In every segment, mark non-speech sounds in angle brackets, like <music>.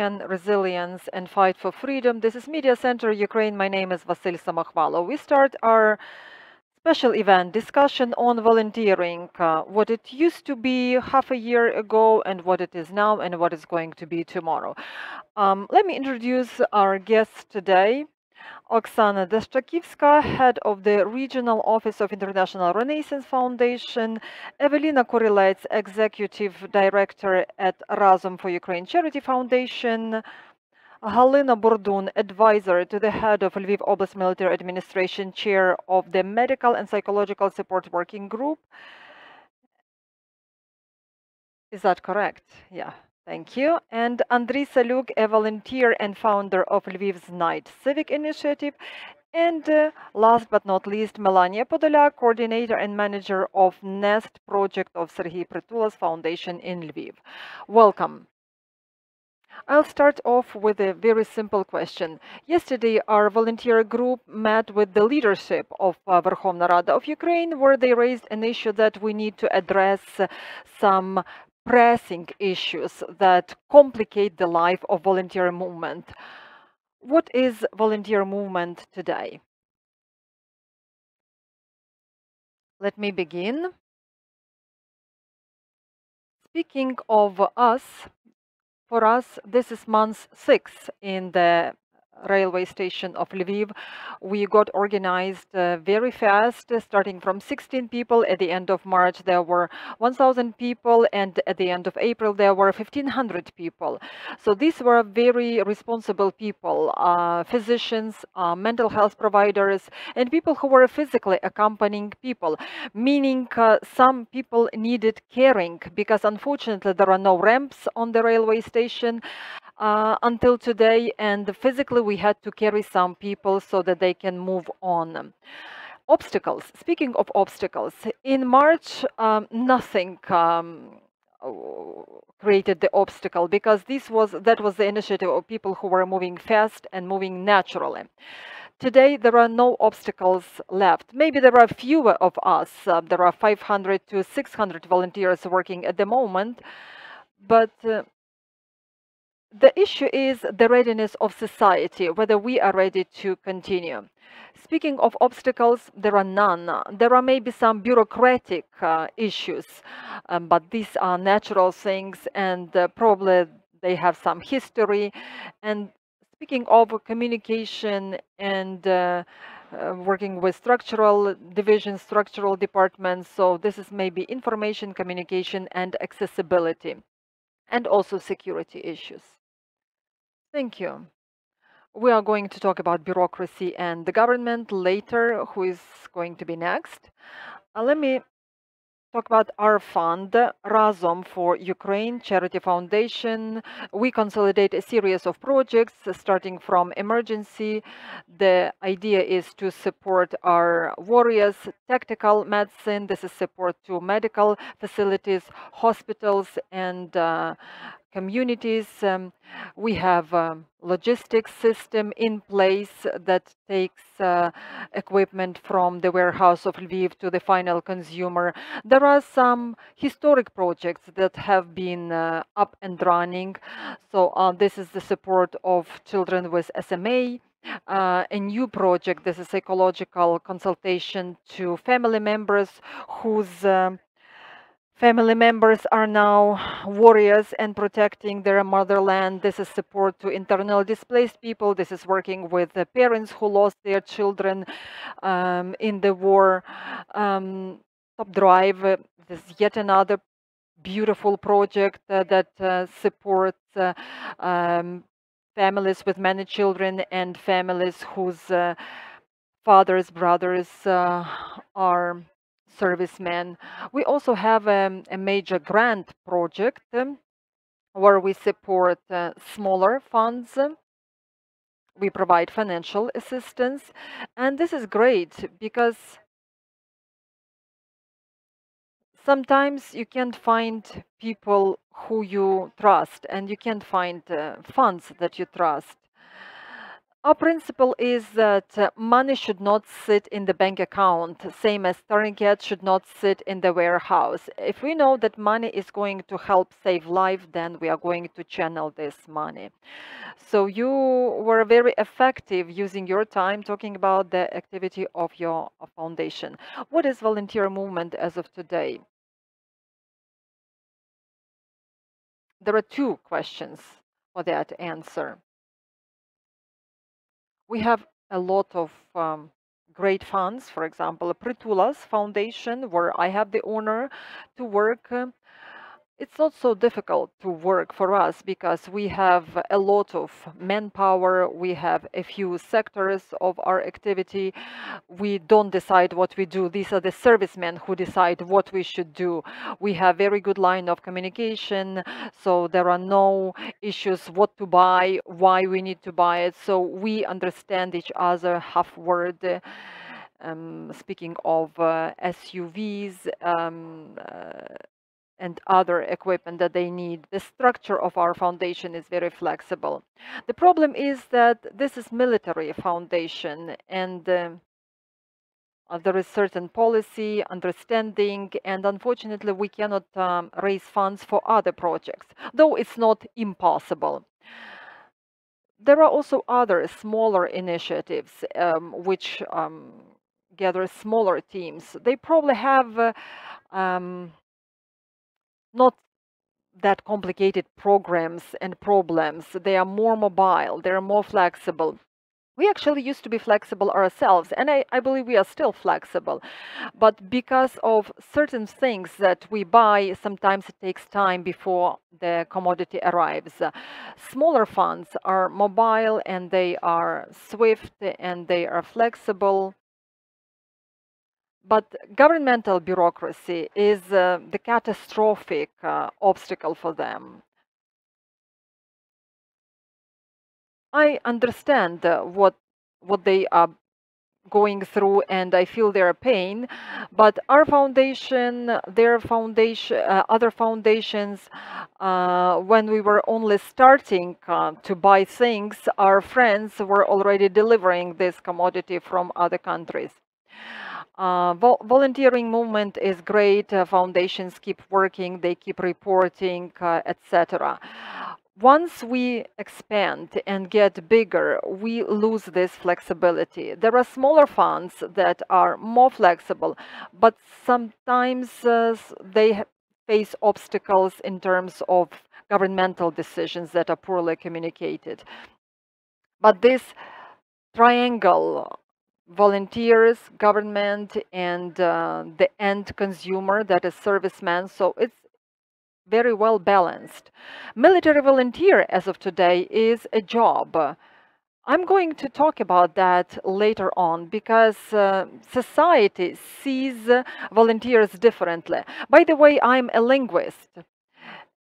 resilience and fight for freedom. This is Media Center Ukraine. My name is Vasil Samakhvalo. We start our special event discussion on volunteering, uh, what it used to be half a year ago and what it is now and what it's going to be tomorrow. Um, let me introduce our guests today. Oksana Dashchakivska, head of the Regional Office of International Renaissance Foundation, Evelina Kurilets, executive director at Razom for Ukraine Charity Foundation, Halyna Bodrun, advisor to the head of Lviv Oblast Military Administration, chair of the Medical and Psychological Support Working Group. Is that correct? Yeah. Thank you. And Andriy Salyuk, a volunteer and founder of Lviv's Knight Civic Initiative. And uh, last but not least, Melaniya Podolyak, coordinator and manager of NEST project of Serhiy Prytula's Foundation in Lviv. Welcome. I'll start off with a very simple question. Yesterday, our volunteer group met with the leadership of uh, Verkhovna Rada of Ukraine, where they raised an issue that we need to address some pressing issues that complicate the life of volunteer movement. What is volunteer movement today? Let me begin. Speaking of us, for us, this is month six in the railway station of Lviv. We got organized uh, very fast, starting from 16 people. At the end of March, there were 1,000 people, and at the end of April, there were 1,500 people. So these were very responsible people, uh, physicians, uh, mental health providers, and people who were physically accompanying people, meaning uh, some people needed caring because unfortunately there are no ramps on the railway station uh, until today and physically we had to carry some people so that they can move on obstacles speaking of obstacles in march um, nothing um, created the obstacle because this was that was the initiative of people who were moving fast and moving naturally Today, there are no obstacles left. Maybe there are fewer of us. Uh, there are 500 to 600 volunteers working at the moment, but uh, the issue is the readiness of society, whether we are ready to continue. Speaking of obstacles, there are none. There are maybe some bureaucratic uh, issues, um, but these are natural things and uh, probably they have some history. And speaking of communication and uh, uh, working with structural divisions, structural departments, so this is maybe information, communication, and accessibility, and also security issues. Thank you. We are going to talk about bureaucracy and the government later, who is going to be next. Uh, let me talk about our fund, RAZOM for Ukraine Charity Foundation. We consolidate a series of projects starting from emergency. The idea is to support our warriors, tactical medicine. This is support to medical facilities, hospitals, and uh, communities. Um, we have a logistics system in place that takes uh, equipment from the warehouse of Lviv to the final consumer. There are some historic projects that have been uh, up and running. So uh, this is the support of children with SMA. Uh, a new project, this is psychological consultation to family members whose um, Family members are now warriors and protecting their motherland. This is support to internally displaced people. This is working with the parents who lost their children um, in the war. Um, Top Drive uh, is yet another beautiful project uh, that uh, supports uh, um, families with many children and families whose uh, fathers, brothers are servicemen. We also have um, a major grant project um, where we support uh, smaller funds. We provide financial assistance. And this is great because sometimes you can't find people who you trust and you can't find uh, funds that you trust. Our principle is that uh, money should not sit in the bank account, same as tourniquet should not sit in the warehouse. If we know that money is going to help save life, then we are going to channel this money. So you were very effective using your time talking about the activity of your foundation. What is volunteer movement as of today? There are two questions for that answer we have a lot of um, great funds, for example, Prytula's Foundation, where I have the honor to work. It's not so difficult to work for us because we have a lot of manpower, we have a few sectors of our activity. We don't decide what we do. These are the servicemen who decide what we should do. We have very good line of communication, so there are no issues what to buy, why we need to buy it. So we understand each other half word. Um, speaking of uh, SUVs, um, uh, and other equipment that they need. The structure of our foundation is very flexible. The problem is that this is military foundation and uh, there is certain policy, understanding, and unfortunately we cannot um, raise funds for other projects, though it's not impossible. There are also other smaller initiatives um, which um, gather smaller teams. They probably have uh, um, not that complicated programs and problems. They are more mobile, they're more flexible. We actually used to be flexible ourselves, and I, I, believe we are still flexible. But because of certain things that we buy, sometimes it takes time before the commodity arrives. Smaller funds are mobile and they are swift and they are flexible but governmental bureaucracy is uh, the catastrophic uh, obstacle for them. I understand uh, what what they are going through and I feel their pain, but our foundation, their foundation, uh, other foundations, uh, when we were only starting uh, to buy things, our friends were already delivering this commodity from other countries. Uh, vol volunteering movement is great. Uh, foundations keep working, they keep reporting, uh, etc. Once we expand and get bigger, we lose this flexibility. There are smaller funds that are more flexible, but sometimes uh, they face obstacles in terms of governmental decisions that are poorly communicated. But this triangle volunteers, government, and uh, the end consumer, that is serviceman. So it's very well balanced. Military volunteer, as of today, is a job. I'm going to talk about that later on because uh, society sees volunteers differently. By the way, I'm a linguist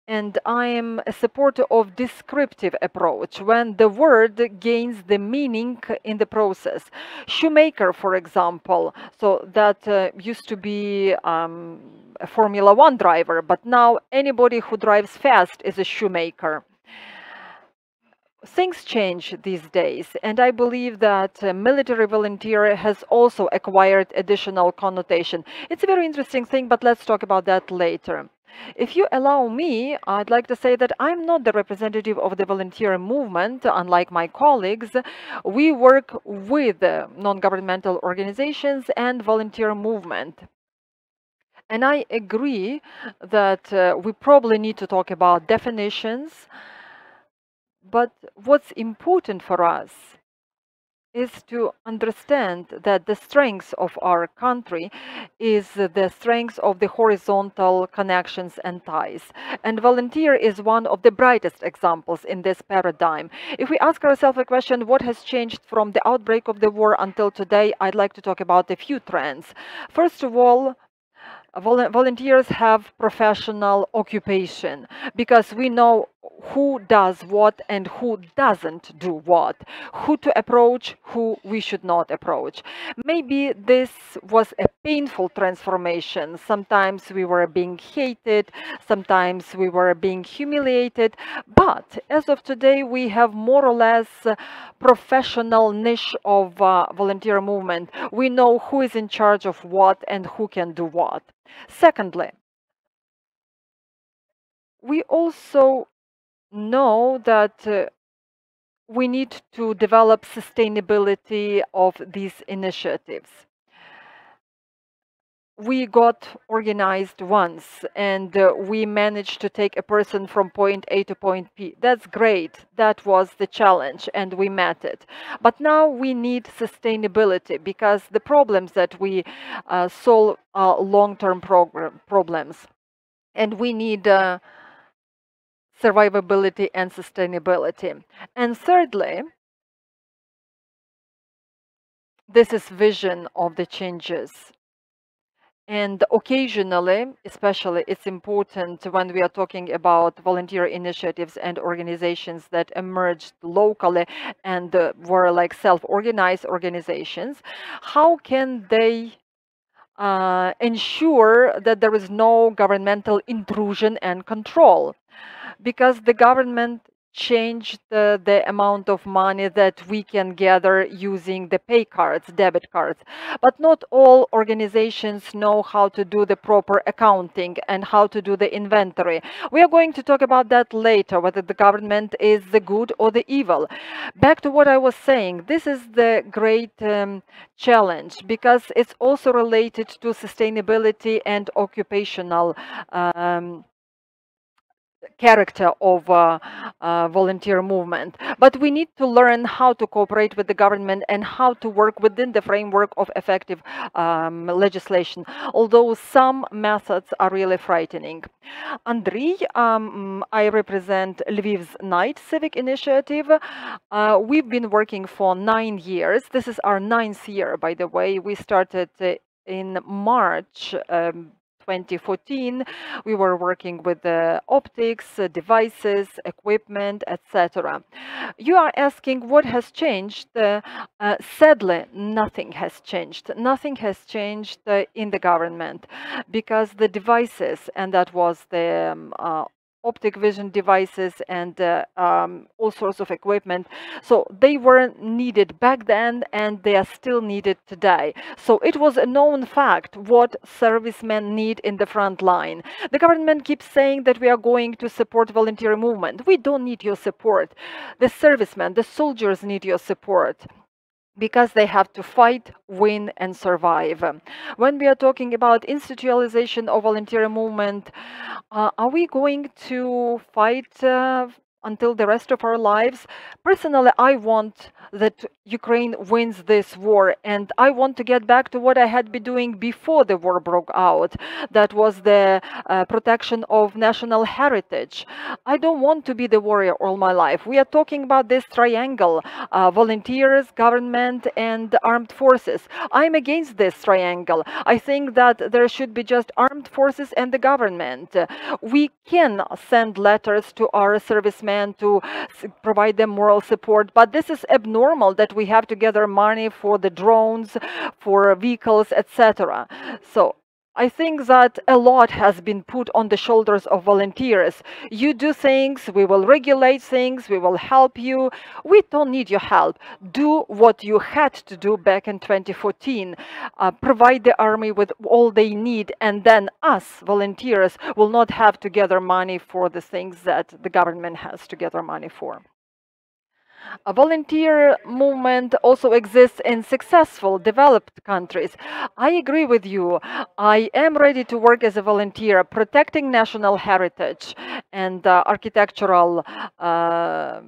and I am a supporter of descriptive approach when the word gains the meaning in the process. Schumacher, for example, so that uh, used to be um, a Formula One driver, but now anybody who drives fast is a Schumacher. Things change these days, and I believe that uh, military volunteer has also acquired additional connotation. It's a very interesting thing, but let's talk about that later. If you allow me, I'd like to say that I'm not the representative of the volunteer movement, unlike my colleagues. We work with non-governmental organizations and volunteer movement. And I agree that uh, we probably need to talk about definitions, but what's important for us is to understand that the strength of our country is the strength of the horizontal connections and ties. And volunteer is one of the brightest examples in this paradigm. If we ask ourselves a question, what has changed from the outbreak of the war until today, I'd like to talk about a few trends. First of all, volunteers have professional occupation because we know who does what and who doesn't do what, who to approach, who we should not approach. Maybe this was a painful transformation. Sometimes we were being hated, sometimes we were being humiliated, but as of today, we have more or less professional niche of uh, volunteer movement. We know who is in charge of what and who can do what. Secondly, we also know that uh, we need to develop sustainability of these initiatives. We got organized once and uh, we managed to take a person from point A to point B. That's great. That was the challenge and we met it. But now we need sustainability because the problems that we uh, solve are long-term problems. And we need uh, survivability and sustainability. And thirdly, this is vision of the changes. And occasionally, especially, it's important when we are talking about volunteer initiatives and organizations that emerged locally and uh, were like self-organized organizations, how can they uh, ensure that there is no governmental intrusion and control? Because the government changed the, amount of money that we can gather using the pay cards, debit cards. But not all organizations know how to do the proper accounting and how to do the inventory. We are going to talk about that later, whether the government is the good or the evil. Back to what I was saying, this is the great um, challenge because it's also related to sustainability and occupational um, character of uh, uh, volunteer movement. But we need to learn how to cooperate with the government and how to work within the framework of effective um, legislation, although some methods are really frightening. Andriy, um, I represent Lviv's Knight Civic Initiative. Uh, we've been working for nine years. This is our ninth year, by the way. We started uh, in March um, 2014, we were working with the optics, uh, devices, equipment, etc. You are asking what has changed. Uh, uh, sadly, nothing has changed. Nothing has changed in the government because the devices, and that was the um, optic vision devices and uh, um, all sorts of equipment. So they weren't needed back then and they are still needed today. So it was a known fact what servicemen need in the front line. The government keeps saying that we are going to support volunteer movement. We don't need your support. The servicemen, the soldiers need your support because they have to fight, win, and survive. When we are talking about institutionalization of volunteer movement, uh, are we going to fight uh, until the rest of our lives. Personally, I want that Ukraine wins this war and I want to get back to what I had been doing before the war broke out. That was the uh, protection of national heritage. I don't want to be the warrior all my life. We are talking about this triangle, uh, volunteers, government and armed forces. I'm against this triangle. I think that there should be just armed forces and the government. We can send letters to our servicemen and to provide them moral support. But this is abnormal that we have to gather money for the drones, for vehicles, etc. So I think that a lot has been put on the shoulders of volunteers. You do things, we will regulate things, we will help you. We don't need your help. Do what you had to do back in 2014. Uh, provide the army with all they need, and then us, volunteers, will not have to gather money for the things that the government has to gather money for. A volunteer movement also exists in successful developed countries. I agree with you. I am ready to work as a volunteer protecting national heritage and uh, architectural uh,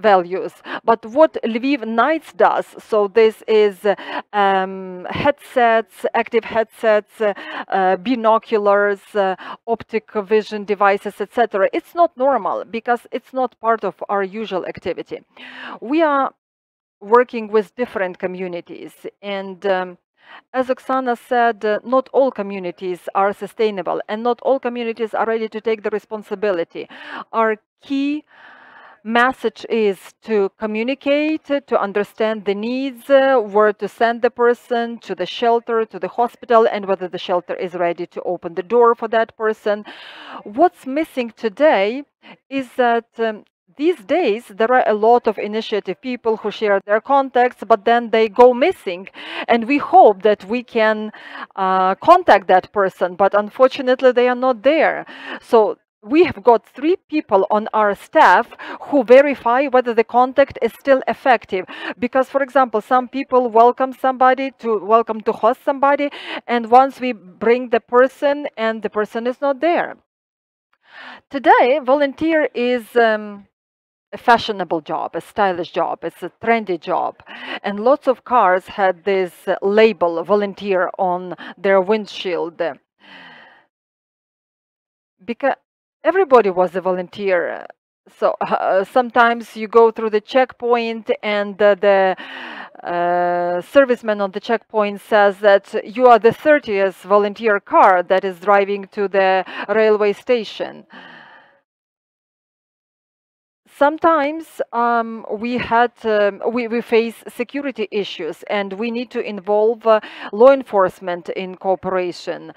values. But what Lviv Knights does, so this is um, headsets, active headsets, uh, binoculars, uh, optic vision devices, etc. It's not normal because it's not part of our usual activity. We are working with different communities and um, as Oksana said, uh, not all communities are sustainable and not all communities are ready to take the responsibility. Our key message is to communicate, to understand the needs, where to send the person to the shelter, to the hospital, and whether the shelter is ready to open the door for that person. What's missing today is that um, these days there are a lot of initiative people who share their contacts but then they go missing and we hope that we can uh, contact that person but unfortunately they are not there so we have got three people on our staff who verify whether the contact is still effective because for example some people welcome somebody to welcome to host somebody and once we bring the person and the person is not there today volunteer is um, a fashionable job, a stylish job, it's a trendy job. And lots of cars had this label, volunteer, on their windshield. Because everybody was a volunteer. So uh, sometimes you go through the checkpoint and uh, the uh, serviceman on the checkpoint says that you are the 30th volunteer car that is driving to the railway station sometimes um, we had um, we, we face security issues and we need to involve uh, law enforcement in cooperation.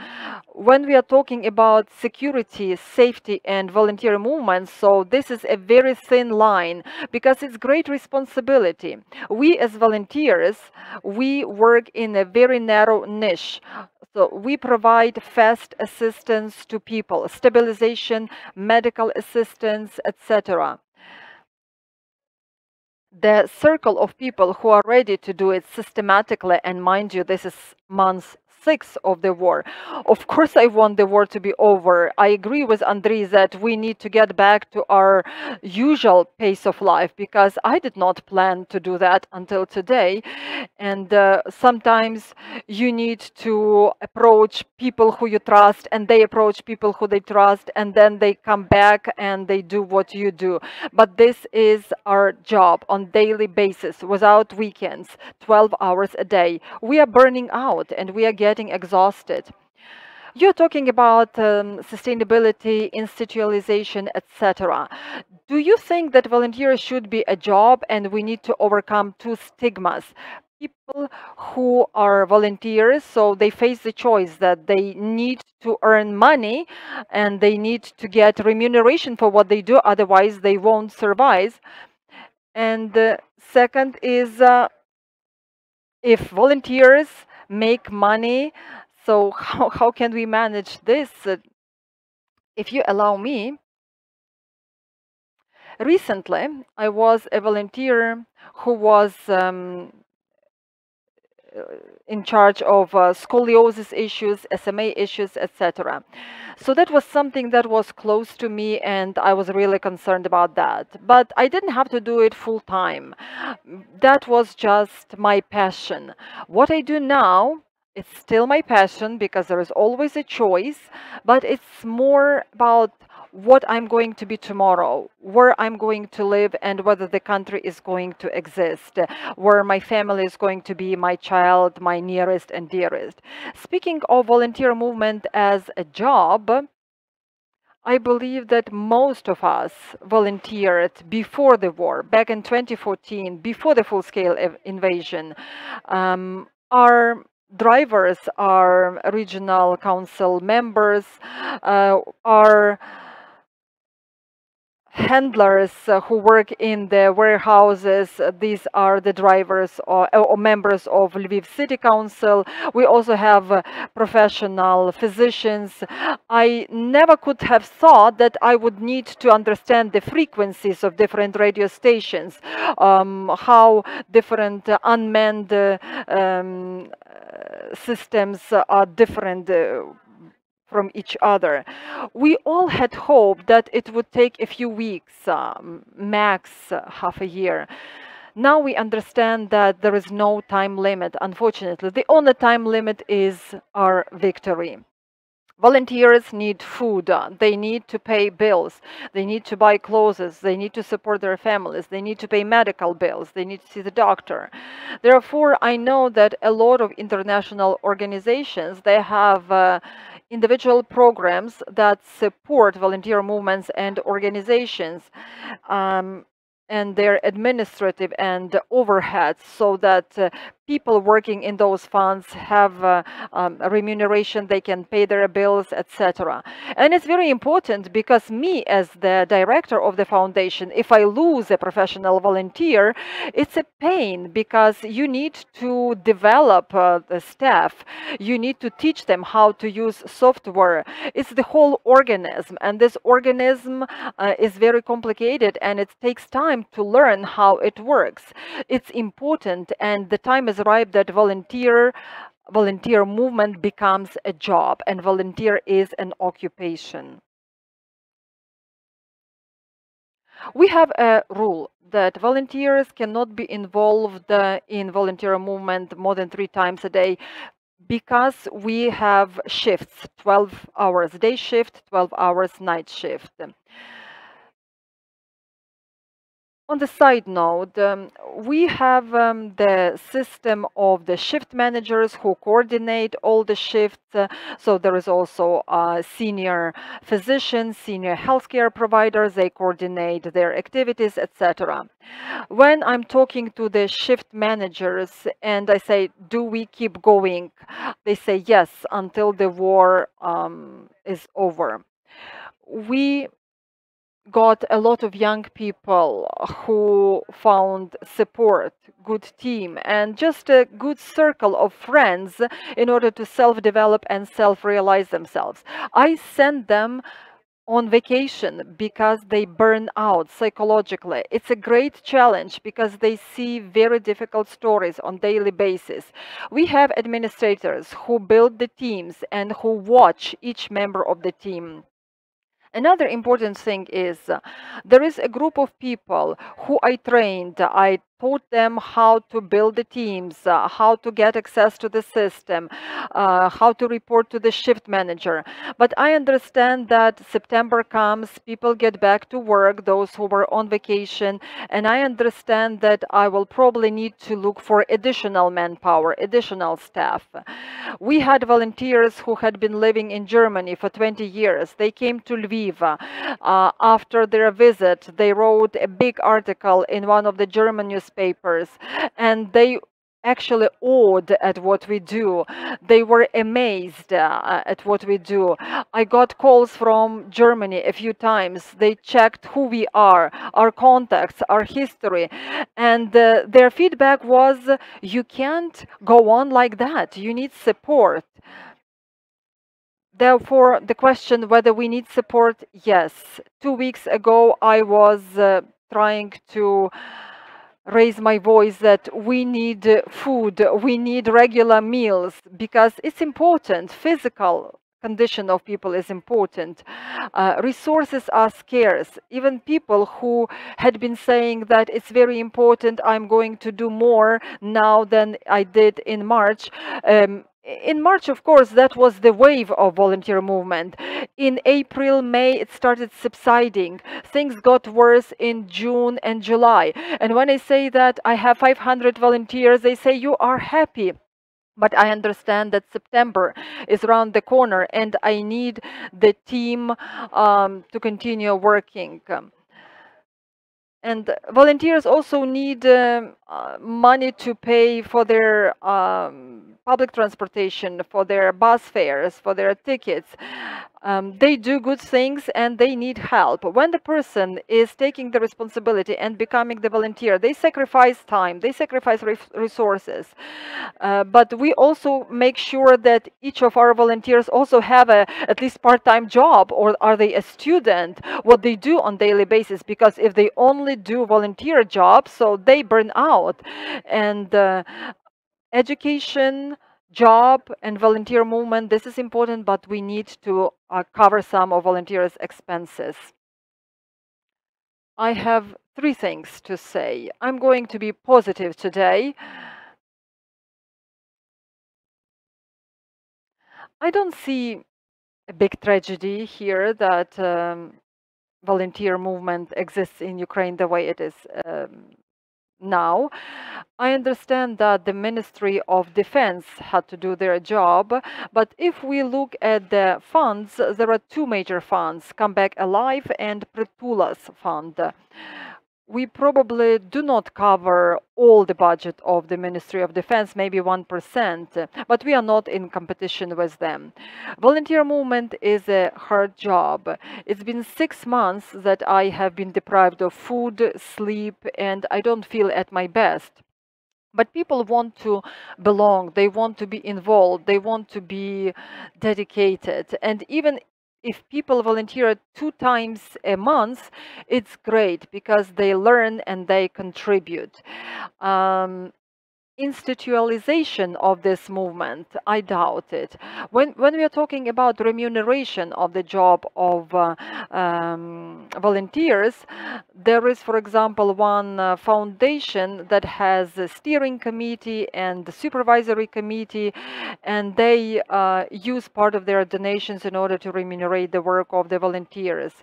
When we are talking about security safety and volunteer movements so this is a very thin line because it's great responsibility. We as volunteers we work in a very narrow niche. So we provide fast assistance to people, stabilization, medical assistance, etc the circle of people who are ready to do it systematically and mind you this is months six of the war. Of course, I want the war to be over. I agree with Andriy that we need to get back to our usual pace of life because I did not plan to do that until today. And uh, sometimes you need to approach people who you trust and they approach people who they trust and then they come back and they do what you do. But this is our job on daily basis without weekends, 12 hours a day. We are burning out and we are getting getting exhausted. You're talking about um, sustainability, institutionalization, etc. Do you think that volunteers should be a job and we need to overcome two stigmas? People who are volunteers, so they face the choice that they need to earn money and they need to get remuneration for what they do, otherwise they won't survive. And the second is uh, if volunteers make money. So how, how can we manage this? Uh, if you allow me, recently I was a volunteer who was um, in charge of uh, scoliosis issues, SMA issues, etc. So that was something that was close to me and I was really concerned about that. But I didn't have to do it full time. That was just my passion. What I do now it's still my passion because there is always a choice, but it's more about what I'm going to be tomorrow, where I'm going to live, and whether the country is going to exist, where my family is going to be, my child, my nearest and dearest. Speaking of volunteer movement as a job, I believe that most of us volunteered before the war, back in 2014, before the full-scale invasion. Um, our drivers are regional council members, uh, are handlers uh, who work in the warehouses. These are the drivers or, or, members of Lviv City Council. We also have uh, professional physicians. I never could have thought that I would need to understand the frequencies of different radio stations, um, how different uh, unmanned uh, um, systems are different uh, from each other. We all had hoped that it would take a few weeks, um, max uh, half a year. Now we understand that there is no time limit, unfortunately. The only time limit is our victory. Volunteers need food, they need to pay bills, they need to buy clothes, they need to support their families, they need to pay medical bills, they need to see the doctor. Therefore, I know that a lot of international organizations, they have uh, individual programs that support volunteer movements and organizations. Um, and their administrative and overheads so that uh, people working in those funds have uh, um, remuneration, they can pay their bills, etc. And it's very important because me as the director of the foundation, if I lose a professional volunteer, it's a pain because you need to develop uh, the staff, you need to teach them how to use software. It's the whole organism and this organism uh, is very complicated and it takes time to learn how it works. It's important and the time is is ripe that volunteer volunteer movement becomes a job and volunteer is an occupation. We have a rule that volunteers cannot be involved in volunteer movement more than three times a day because we have shifts 12 hours day shift 12 hours night shift on the side note, um, we have um, the system of the shift managers who coordinate all the shifts. Uh, so there is also uh, senior physicians, senior healthcare providers, they coordinate their activities, etc. When I'm talking to the shift managers and I say, do we keep going? They say yes, until the war um, is over. We got a lot of young people who found support, good team, and just a good circle of friends in order to self-develop and self-realize themselves. I send them on vacation because they burn out psychologically. It's a great challenge because they see very difficult stories on daily basis. We have administrators who build the teams and who watch each member of the team Another important thing is uh, there is a group of people who I trained. I taught them how to build the teams, uh, how to get access to the system, uh, how to report to the shift manager. But I understand that September comes, people get back to work, those who were on vacation, and I understand that I will probably need to look for additional manpower, additional staff. We had volunteers who had been living in Germany for 20 years. They came to Lviv. Uh, after their visit, they wrote a big article in one of the German newspapers newspapers and they actually awed at what we do. They were amazed uh, at what we do. I got calls from Germany a few times. They checked who we are, our contacts, our history. And uh, their feedback was, you can't go on like that. You need support. Therefore, the question whether we need support, yes. Two weeks ago, I was uh, trying to raise my voice that we need food, we need regular meals because it's important. Physical condition of people is important. Uh, resources are scarce. Even people who had been saying that it's very important, I'm going to do more now than I did in March. Um, in March, of course, that was the wave of volunteer movement. In April, May, it started subsiding. Things got worse in June and July. And when I say that I have 500 volunteers, they say, you are happy. But I understand that September is around the corner and I need the team um, to continue working. And volunteers also need um, uh, money to pay for their um, public transportation, for their bus fares, for their tickets um, they do good things and they need help. When the person is taking the responsibility and becoming the volunteer, they sacrifice time, they sacrifice re resources. Uh, but we also make sure that each of our volunteers also have a at least part-time job or are they a student, what they do on daily basis. Because if they only do volunteer jobs, so they burn out. And uh, education, job and volunteer movement, this is important, but we need to uh, cover some of volunteers' expenses. I have three things to say. I'm going to be positive today. I don't see a big tragedy here that um, volunteer movement exists in Ukraine the way it is um, now. I understand that the Ministry of Defense had to do their job, but if we look at the funds, there are two major funds, Come Back Alive and Prytula's fund we probably do not cover all the budget of the Ministry of Defense, maybe 1%, but we are not in competition with them. Volunteer movement is a hard job. It's been six months that I have been deprived of food, sleep, and I don't feel at my best. But people want to belong, they want to be involved, they want to be dedicated. And even if people volunteer two times a month, it's great because they learn and they contribute. Um, institutionalization of this movement i doubt it. When when we are talking about remuneration of the job of uh, um, volunteers there is for example one uh, foundation that has a steering committee and supervisory committee and they uh, use part of their donations in order to remunerate the work of the volunteers.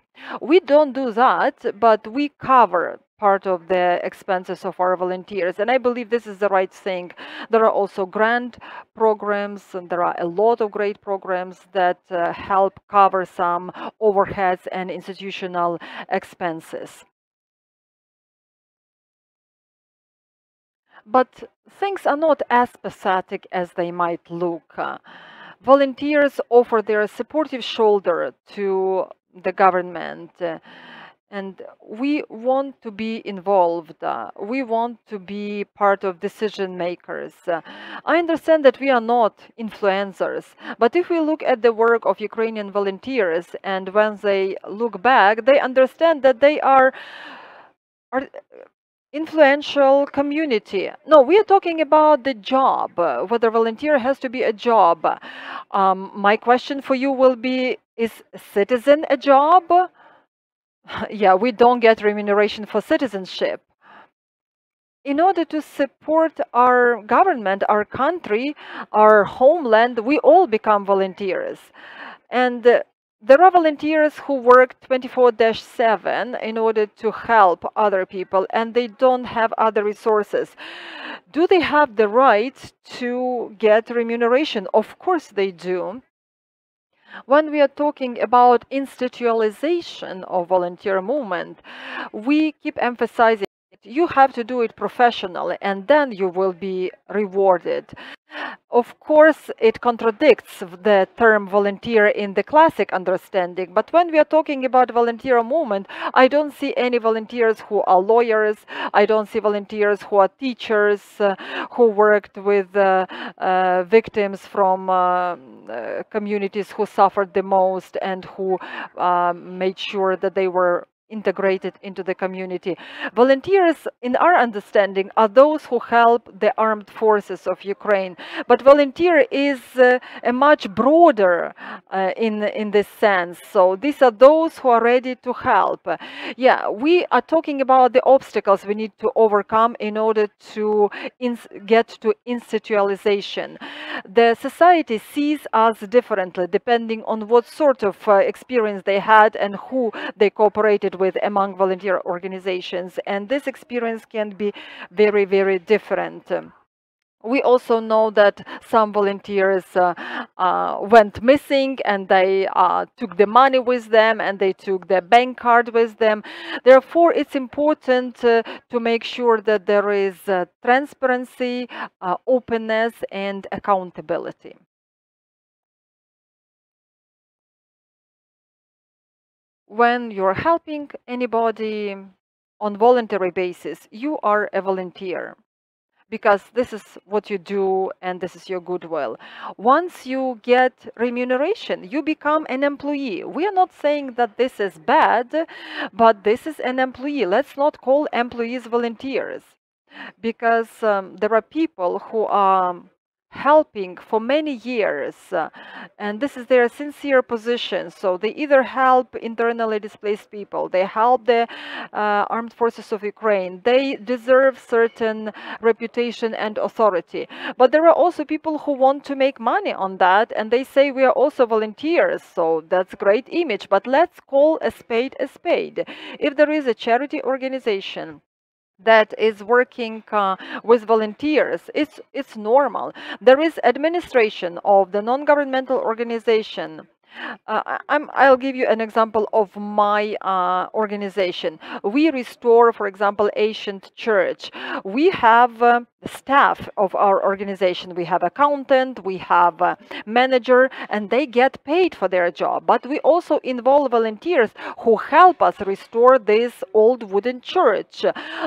We don't do that but we cover part of the expenses of our volunteers. And I believe this is the right thing. There are also grant programs, and there are a lot of great programs that uh, help cover some overheads and institutional expenses. But things are not as pathetic as they might look. Uh, volunteers offer their supportive shoulder to the government. Uh, and we want to be involved. Uh, we want to be part of decision makers. Uh, i understand that we are not influencers but if we look at the work of ukrainian volunteers and when they look back they understand that they are are influential community. No we are talking about the job whether volunteer has to be a job. Um, my question for you will be is citizen a job <laughs> yeah, we don't get remuneration for citizenship. In order to support our government, our country, our homeland, we all become volunteers. And uh, there are volunteers who work 24 7 in order to help other people and they don't have other resources. Do they have the right to get remuneration? Of course they do. When we are talking about institutionalization of volunteer movement, we keep emphasizing you have to do it professionally and then you will be rewarded. Of course, it contradicts the term volunteer in the classic understanding, but when we are talking about volunteer movement, I don't see any volunteers who are lawyers, I don't see volunteers who are teachers, uh, who worked with uh, uh, victims from uh, uh, communities who suffered the most and who um, made sure that they were integrated into the community. Volunteers, in our understanding, are those who help the armed forces of Ukraine. But volunteer is uh, a much broader uh, in, in this sense. So these are those who are ready to help. Yeah, we are talking about the obstacles we need to overcome in order to get to institutionalization. The society sees us differently depending on what sort of uh, experience they had and who they cooperated with among volunteer organizations. And this experience can be very, very different. We also know that some volunteers uh, uh, went missing and they uh, took the money with them and they took their bank card with them. Therefore, it's important uh, to make sure that there is uh, transparency, uh, openness, and accountability. When you're helping anybody on voluntary basis, you are a volunteer because this is what you do and this is your goodwill. Once you get remuneration, you become an employee. We are not saying that this is bad, but this is an employee. Let's not call employees volunteers because um, there are people who are helping for many years uh, and this is their sincere position. So they either help internally displaced people they help the uh, armed forces of ukraine they deserve certain reputation and authority. But there are also people who want to make money on that and they say we are also volunteers so that's great image. But let's call a spade a spade. If there is a charity organization that is working uh, with volunteers it's it's normal there is administration of the non-governmental organization uh, I, will give you an example of my uh, organization. We restore, for example, ancient church. We have uh, staff of our organization. We have accountant, we have manager, and they get paid for their job. But we also involve volunteers who help us restore this old wooden church.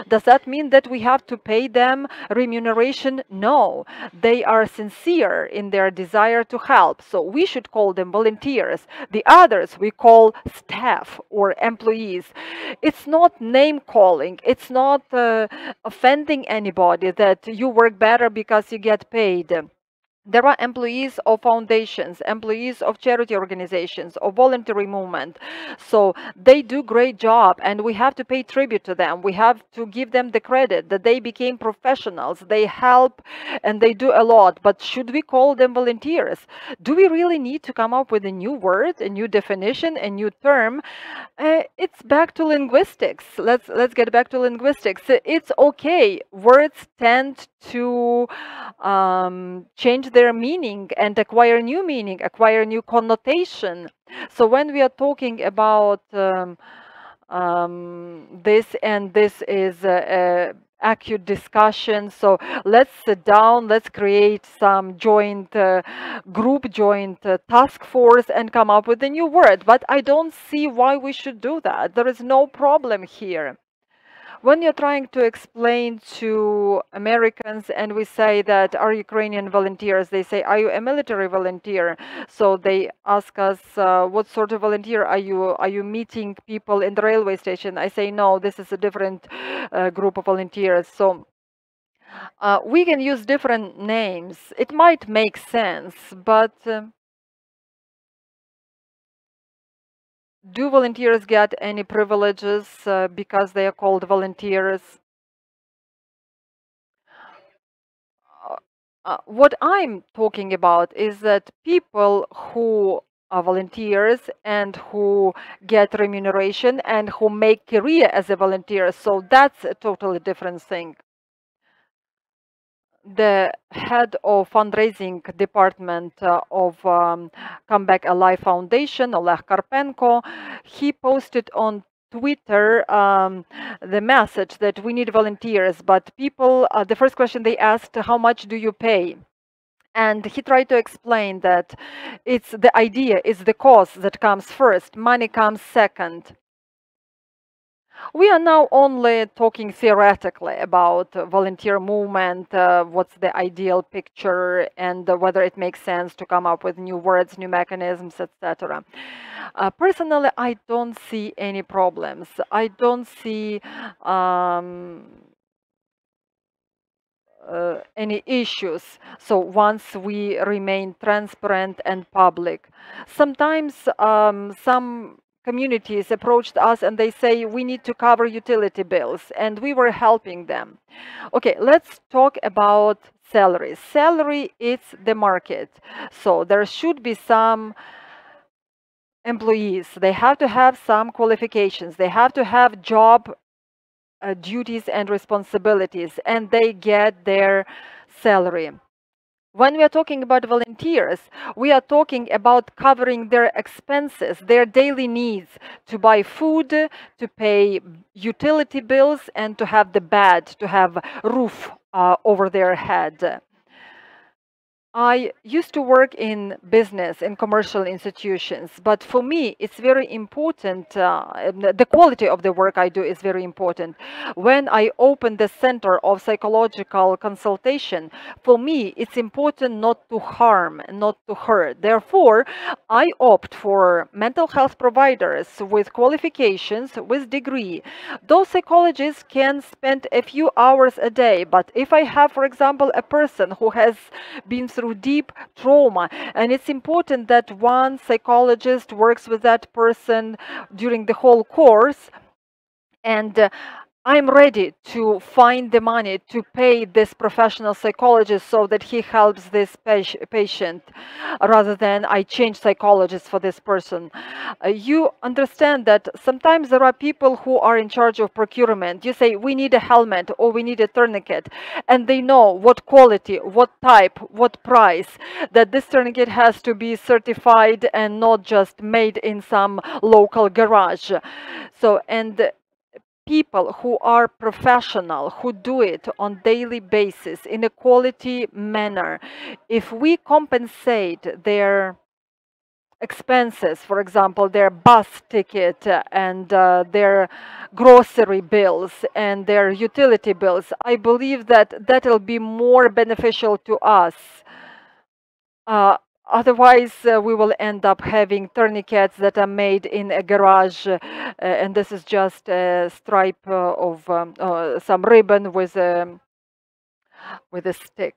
Does that mean that we have to pay them remuneration? No. They are sincere in their desire to help. So we should call them volunteers. The others we call staff or employees. It's not name calling. It's not uh, offending anybody that you work better because you get paid there are employees of foundations employees of charity organizations of voluntary movement. So they do great job and we have to pay tribute to them. We have to give them the credit that they became professionals. They help and they do a lot. But should we call them volunteers? Do we really need to come up with a new word a new definition a new term? Uh, it's back to linguistics. Let's let's get back to linguistics. It's okay. Words tend to um, change their meaning and acquire new meaning, acquire new connotation. So when we are talking about um, um, this and this is a, a acute discussion. So let's sit down, let's create some joint uh, group, joint uh, task force and come up with a new word. But I don't see why we should do that. There is no problem here when you're trying to explain to Americans and we say that are Ukrainian volunteers, they say, are you a military volunteer? So they ask us, uh, what sort of volunteer are you? Are you meeting people in the railway station? I say, no, this is a different uh, group of volunteers. So uh, we can use different names. It might make sense, but uh, do volunteers get any privileges uh, because they are called volunteers? Uh, uh, what I'm talking about is that people who are volunteers and who get remuneration and who make career as a volunteer. So that's a totally different thing the head of fundraising department uh, of um, Come Back Alive Foundation, Oleg Karpenko, he posted on Twitter um, the message that we need volunteers, but people, uh, the first question they asked, how much do you pay? And he tried to explain that it's the idea is the cause that comes first, money comes second. We are now only talking theoretically about volunteer movement, uh, what's the ideal picture, and whether it makes sense to come up with new words, new mechanisms, etc. Uh, personally, I don't see any problems. I don't see um, uh, any issues. So once we remain transparent and public, sometimes um, some communities approached us and they say we need to cover utility bills and we were helping them. Okay let's talk about salary salary is the market. So there should be some employees. They have to have some qualifications. They have to have job uh, duties and responsibilities and they get their salary when we are talking about volunteers, we are talking about covering their expenses, their daily needs to buy food, to pay utility bills, and to have the bed, to have roof uh, over their head. I used to work in business in commercial institutions, but for me, it's very important. Uh, the quality of the work I do is very important. When I open the Center of Psychological Consultation, for me, it's important not to harm, not to hurt. Therefore, I opt for mental health providers with qualifications, with degree. Those psychologists can spend a few hours a day, but if I have, for example, a person who has been through through deep trauma. And it's important that one psychologist works with that person during the whole course. And uh, I'm ready to find the money to pay this professional psychologist so that he helps this patient rather than I change psychologist for this person. Uh, you understand that sometimes there are people who are in charge of procurement. You say, we need a helmet or we need a tourniquet, and they know what quality, what type, what price, that this tourniquet has to be certified and not just made in some local garage. So, and people who are professional, who do it on daily basis in a quality manner, if we compensate their expenses, for example, their bus ticket and uh, their grocery bills and their utility bills, I believe that that'll be more beneficial to us. Uh, Otherwise, uh, we will end up having tourniquets that are made in a garage, uh, and this is just a stripe uh, of um, uh, some ribbon with a with a stick.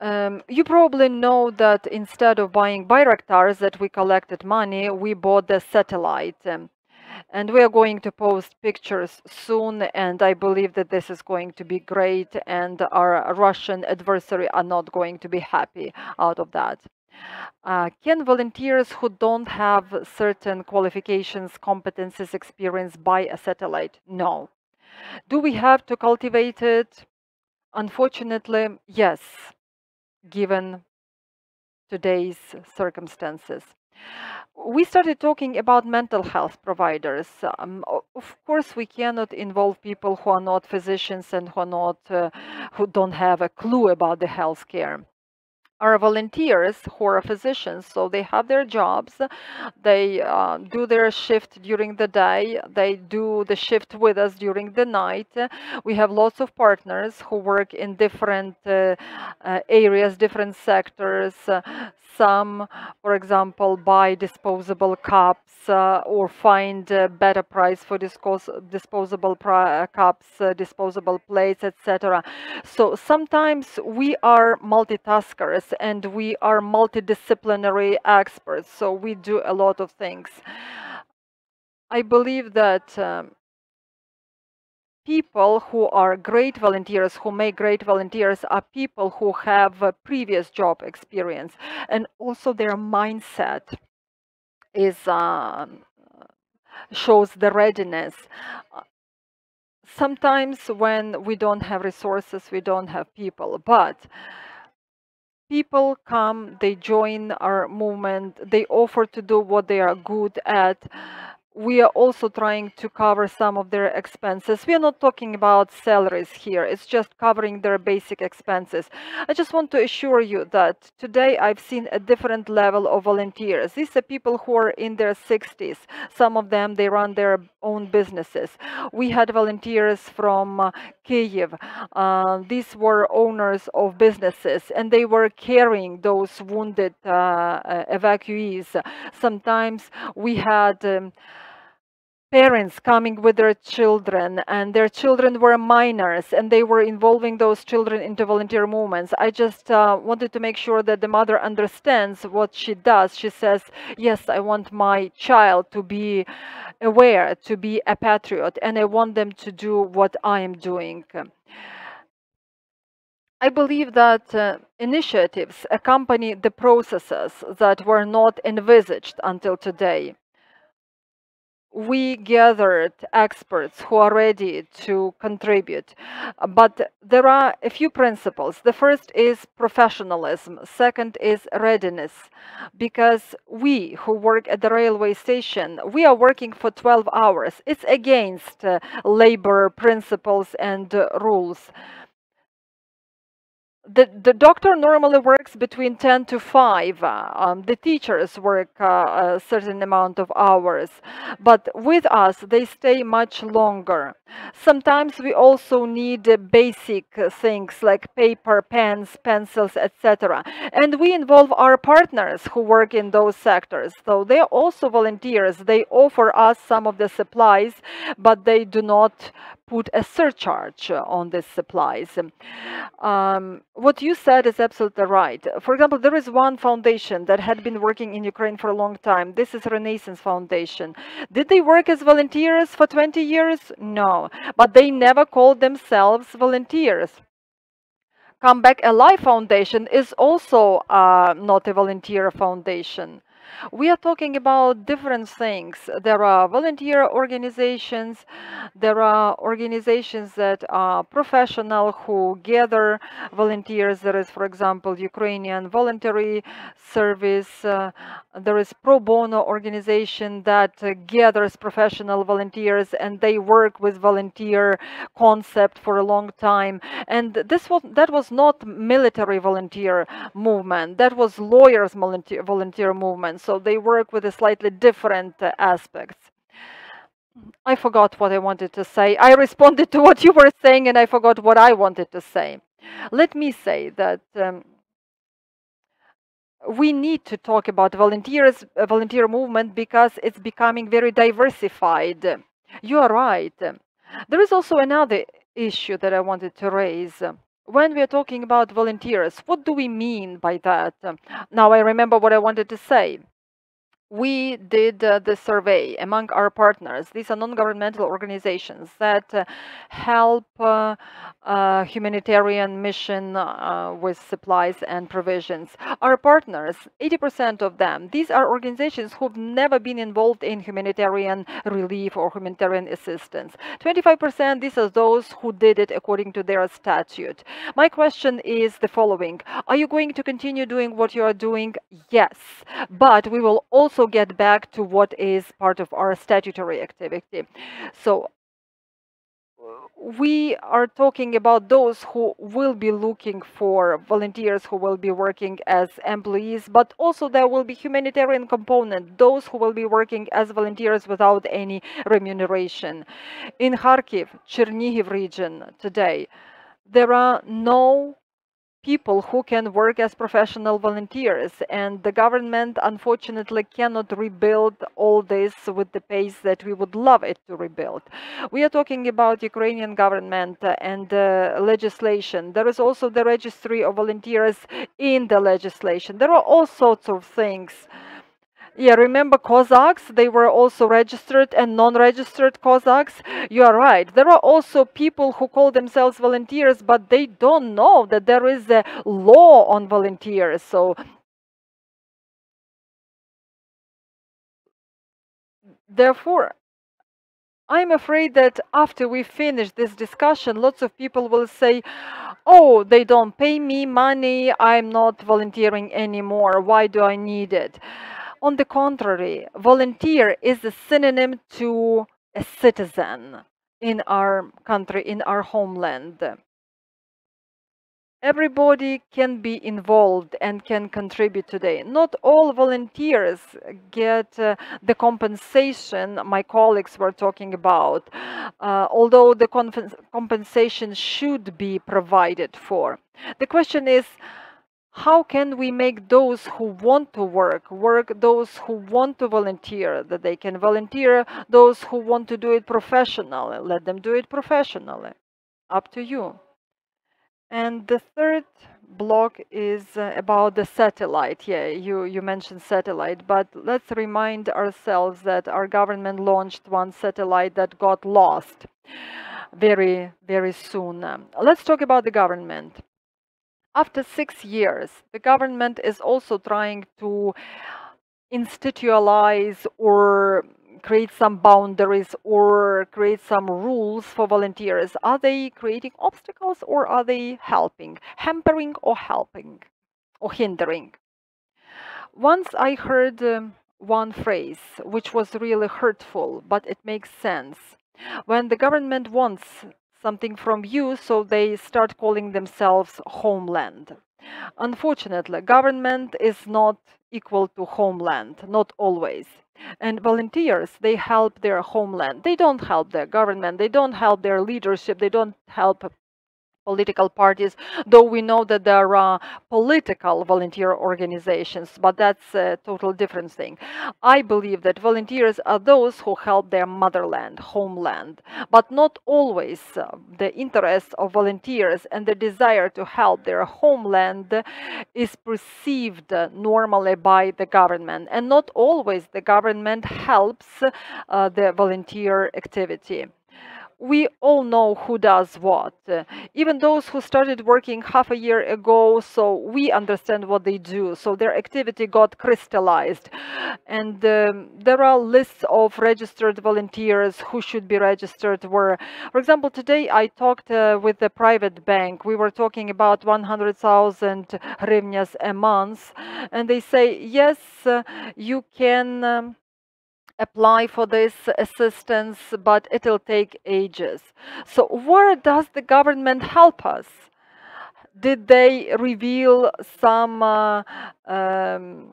Um, you probably know that instead of buying Bayraktars that we collected money, we bought the satellite. Um, and we are going to post pictures soon and I believe that this is going to be great and our Russian adversary are not going to be happy out of that. Uh, can volunteers who don't have certain qualifications, competences, experience buy a satellite? No. Do we have to cultivate it? Unfortunately, yes, given today's circumstances we started talking about mental health providers. Um, of course, we cannot involve people who are not physicians and who are not, uh, who don't have a clue about the healthcare are volunteers who are physicians so they have their jobs they uh, do their shift during the day they do the shift with us during the night we have lots of partners who work in different uh, uh, areas different sectors some for example buy disposable cups uh, or find a better price for disposable uh, cups uh, disposable plates etc so sometimes we are multitaskers and we are multidisciplinary experts, so we do a lot of things. I believe that um, people who are great volunteers, who make great volunteers, are people who have a previous job experience. And also their mindset is um, shows the readiness. Sometimes when we don't have resources we don't have people but people come, they join our movement, they offer to do what they are good at we are also trying to cover some of their expenses. We are not talking about salaries here. It's just covering their basic expenses. I just want to assure you that today I've seen a different level of volunteers. These are people who are in their 60s. Some of them, they run their own businesses. We had volunteers from uh, Kiev. Uh, these were owners of businesses and they were carrying those wounded uh, uh evacuees. Sometimes we had um, parents coming with their children and their children were minors and they were involving those children into volunteer movements. I just uh, wanted to make sure that the mother understands what she does. She says yes i want my child to be aware to be a patriot and i want them to do what i am doing. I believe that uh, initiatives accompany the processes that were not envisaged until today we gathered experts who are ready to contribute. But there are a few principles. The first is professionalism. Second is readiness. Because we who work at the railway station, we are working for 12 hours. It's against uh, labor principles and uh, rules the, the doctor normally works between 10 to 5. Um, the teachers work uh, a certain amount of hours. But with us, they stay much longer. Sometimes we also need uh, basic things like paper, pens, pencils, etc. And we involve our partners who work in those sectors. So they're also volunteers. They offer us some of the supplies, but they do not put a surcharge on these supplies. Um, what you said is absolutely right. For example, there is one foundation that had been working in Ukraine for a long time. This is Renaissance Foundation. Did they work as volunteers for 20 years? No, but they never called themselves volunteers. Come Back Alive Foundation is also uh, not a volunteer foundation. We are talking about different things. There are volunteer organizations, there are organizations that are professional who gather volunteers. There is, for example, Ukrainian Voluntary Service. Uh, there is pro bono organization that uh, gathers professional volunteers and they work with volunteer concept for a long time. And this was that was not military volunteer movement. That was lawyers volunteer volunteer movement. So they work with a slightly different uh, aspects. I forgot what I wanted to say. I responded <laughs> to what you were saying and I forgot what I wanted to say. Let me say that um, we need to talk about volunteers, uh, volunteer movement because it's becoming very diversified. You are right. There is also another issue that I wanted to raise. When we are talking about volunteers, what do we mean by that? Now I remember what I wanted to say we did uh, the survey among our partners. These are non-governmental organizations that uh, help uh, uh humanitarian mission uh, with supplies and provisions. Our partners, 80% of them, these are organizations who've never been involved in humanitarian relief or humanitarian assistance. 25%, these are those who did it according to their statute. My question is the following. Are you going to continue doing what you are doing? Yes, but we will also also get back to what is part of our statutory activity. So we are talking about those who will be looking for volunteers who will be working as employees, but also there will be humanitarian component, those who will be working as volunteers without any remuneration. In Kharkiv, Chernihiv region today, there are no people who can work as professional volunteers and the government unfortunately cannot rebuild all this with the pace that we would love it to rebuild. We are talking about ukrainian government and uh, legislation. There is also the registry of volunteers in the legislation. There are all sorts of things yeah, remember Cossacks? They were also registered and non-registered Cossacks. You are right. There are also people who call themselves volunteers, but they don't know that there is a law on volunteers. So therefore, I'm afraid that after we finish this discussion, lots of people will say, oh, they don't pay me money, I'm not volunteering anymore, why do I need it? On the contrary, volunteer is a synonym to a citizen in our country, in our homeland. Everybody can be involved and can contribute today. Not all volunteers get uh, the compensation my colleagues were talking about, uh, although the compensation should be provided for. The question is, how can we make those who want to work work those who want to volunteer that they can volunteer those who want to do it professionally? Let them do it professionally. Up to you. And the third block is uh, about the satellite. Yeah you you mentioned satellite but let's remind ourselves that our government launched one satellite that got lost very very soon. Let's talk about the government after six years, the government is also trying to institutionalize or create some boundaries or create some rules for volunteers. Are they creating obstacles or are they helping, hampering or helping or hindering? Once I heard um, one phrase which was really hurtful, but it makes sense. When the government wants something from you, so they start calling themselves homeland. Unfortunately, government is not equal to homeland, not always. And volunteers, they help their homeland. They don't help their government, they don't help their leadership, they don't help political parties, though we know that there are political volunteer organizations, but that's a total different thing. I believe that volunteers are those who help their motherland, homeland, but not always uh, the interest of volunteers and the desire to help their homeland is perceived normally by the government, and not always the government helps uh, the volunteer activity we all know who does what. even those who started working half a year ago, so we understand what they do. So their activity got crystallized. And um, there are lists of registered volunteers who should be registered. Where, for example, today I talked uh, with the private bank. We were talking about 100,000 hryvnias a month. And they say, yes, uh, you can. Um, apply for this assistance, but it'll take ages. So where does the government help us? Did they reveal some uh, um,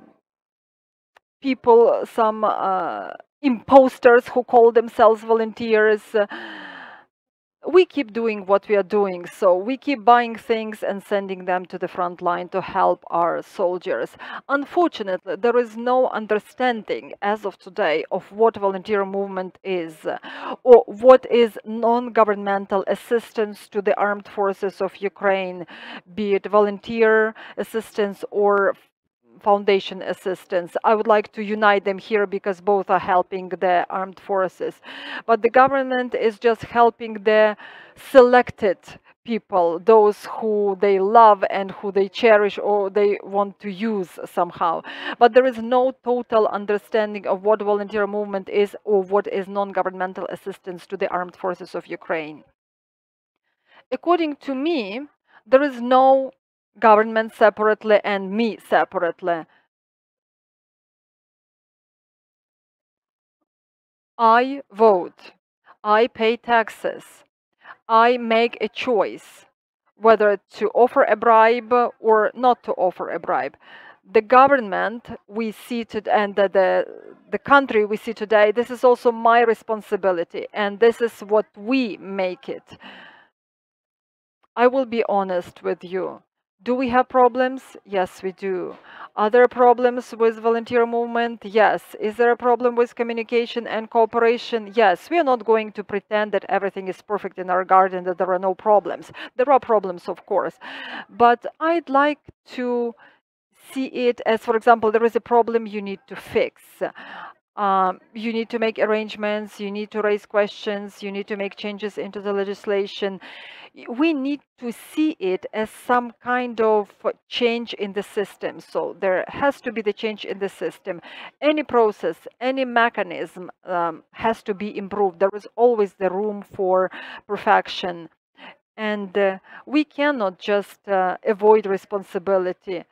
people, some uh, imposters who call themselves volunteers? We keep doing what we are doing. So we keep buying things and sending them to the front line to help our soldiers. Unfortunately, there is no understanding as of today of what volunteer movement is or what is non-governmental assistance to the armed forces of Ukraine, be it volunteer assistance or foundation assistance. I would like to unite them here because both are helping the armed forces. But the government is just helping the selected people, those who they love and who they cherish or they want to use somehow. But there is no total understanding of what volunteer movement is or what is non-governmental assistance to the armed forces of Ukraine. According to me, there is no government separately and me separately. I vote. I pay taxes. I make a choice whether to offer a bribe or not to offer a bribe. The government we see today and the, the, the country we see today, this is also my responsibility and this is what we make it. I will be honest with you. Do we have problems? Yes, we do. Are there problems with volunteer movement? Yes. Is there a problem with communication and cooperation? Yes. We are not going to pretend that everything is perfect in our garden, that there are no problems. There are problems, of course. But I'd like to see it as, for example, there is a problem you need to fix. Um, you need to make arrangements, you need to raise questions, you need to make changes into the legislation. We need to see it as some kind of change in the system. So there has to be the change in the system. Any process, any mechanism um, has to be improved. There is always the room for perfection. And uh, we cannot just uh, avoid responsibility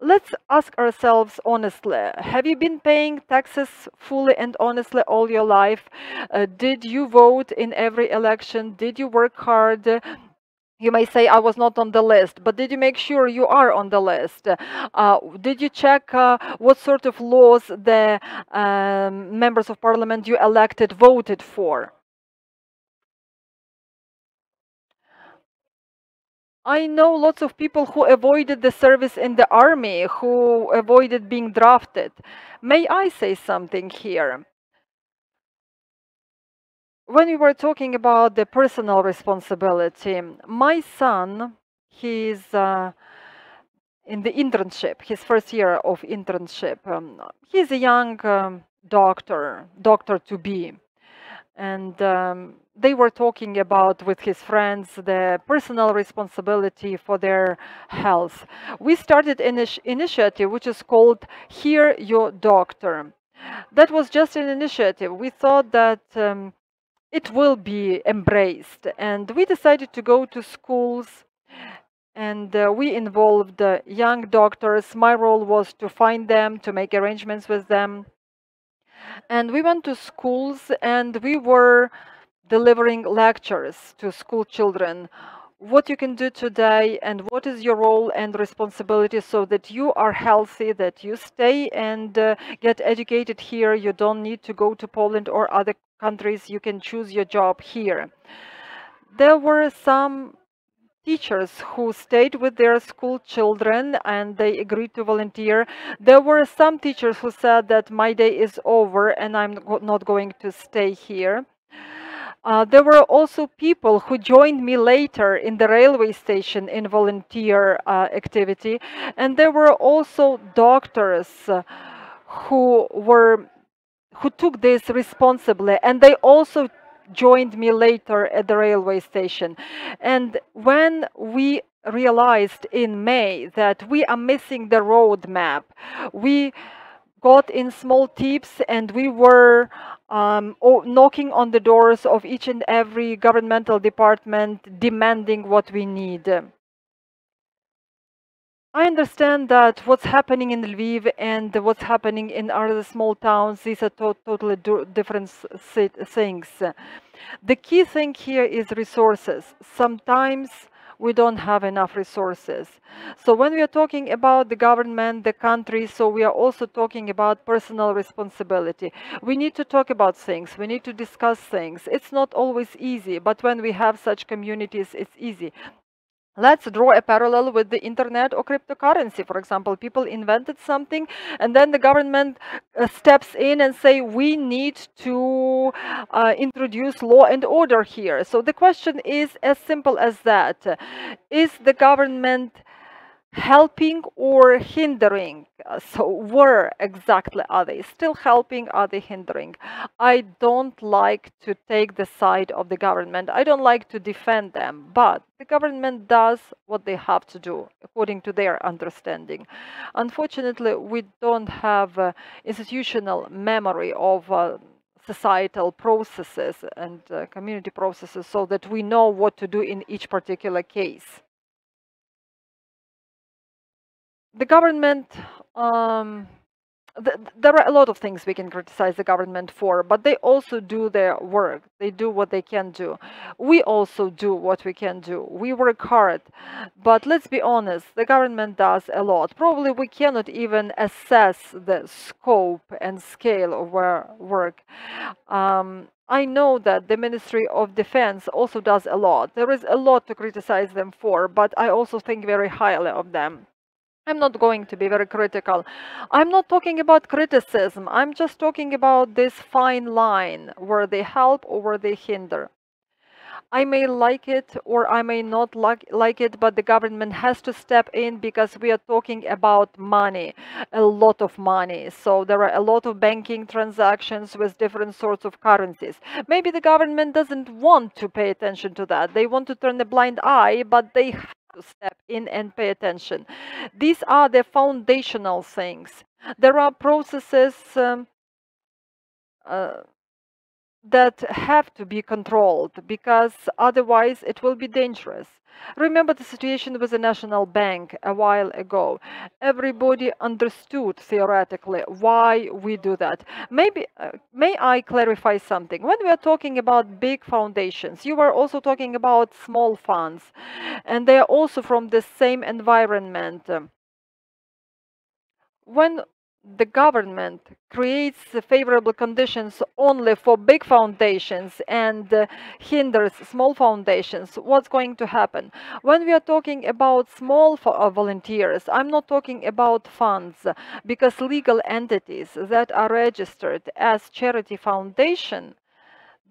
let's ask ourselves honestly have you been paying taxes fully and honestly all your life uh, did you vote in every election did you work hard you may say I was not on the list, but did you make sure you are on the list? Uh, did you check uh, what sort of laws the um, members of parliament you elected voted for? I know lots of people who avoided the service in the army, who avoided being drafted. May I say something here? When we were talking about the personal responsibility, my son, he's uh, in the internship, his first year of internship. Um, he's a young um, doctor, doctor to be. And um, they were talking about with his friends the personal responsibility for their health. We started an initiative which is called Hear Your Doctor. That was just an initiative. We thought that um, it will be embraced, and we decided to go to schools and uh, we involved uh, young doctors. My role was to find them, to make arrangements with them. And we went to schools and we were delivering lectures to school children what you can do today and what is your role and responsibility so that you are healthy, that you stay and uh, get educated here. You don't need to go to Poland or other countries. You can choose your job here. There were some teachers who stayed with their school children and they agreed to volunteer. There were some teachers who said that my day is over and I'm not going to stay here. Uh, there were also people who joined me later in the railway station in volunteer uh, activity. And there were also doctors uh, who were who took this responsibly and they also joined me later at the railway station. And when we realized in May that we are missing the roadmap, we got in small tips and we were um, knocking on the doors of each and every governmental department demanding what we need. I understand that what's happening in Lviv and what's happening in other small towns, these are to totally different things. The key thing here is resources. Sometimes we don't have enough resources. So when we are talking about the government, the country, so we are also talking about personal responsibility. We need to talk about things. We need to discuss things. It's not always easy, but when we have such communities, it's easy. Let's draw a parallel with the internet or cryptocurrency. For example, people invented something and then the government uh, steps in and say, we need to uh, introduce law and order here. So the question is as simple as that. Is the government helping or hindering. So where exactly are they still helping are they hindering? I don't like to take the side of the government. I don't like to defend them but the government does what they have to do according to their understanding. Unfortunately we don't have uh, institutional memory of uh, societal processes and uh, community processes so that we know what to do in each particular case the government um, th there are a lot of things we can criticize the government for, but they also do their work. They do what they can do. We also do what we can do. We work hard, but let's be honest, the government does a lot. Probably we cannot even assess the scope and scale of our work. Um, I know that the Ministry of Defense also does a lot. There is a lot to criticize them for, but I also think very highly of them. I'm not going to be very critical. I'm not talking about criticism. I'm just talking about this fine line where they help or where they hinder. I may like it or I may not like, like it, but the government has to step in because we are talking about money, a lot of money. So there are a lot of banking transactions with different sorts of currencies. Maybe the government doesn't want to pay attention to that. They want to turn a blind eye, but they step in and pay attention. These are the foundational things. There are processes um, uh, that have to be controlled because otherwise it will be dangerous. Remember the situation with the National Bank a while ago. Everybody understood theoretically why we do that. Maybe, uh, may I clarify something? When we are talking about big foundations, you are also talking about small funds, and they are also from the same environment. When the government creates favorable conditions only for big foundations and uh, hinders small foundations, what's going to happen? When we are talking about small uh, volunteers, I'm not talking about funds because legal entities that are registered as charity foundation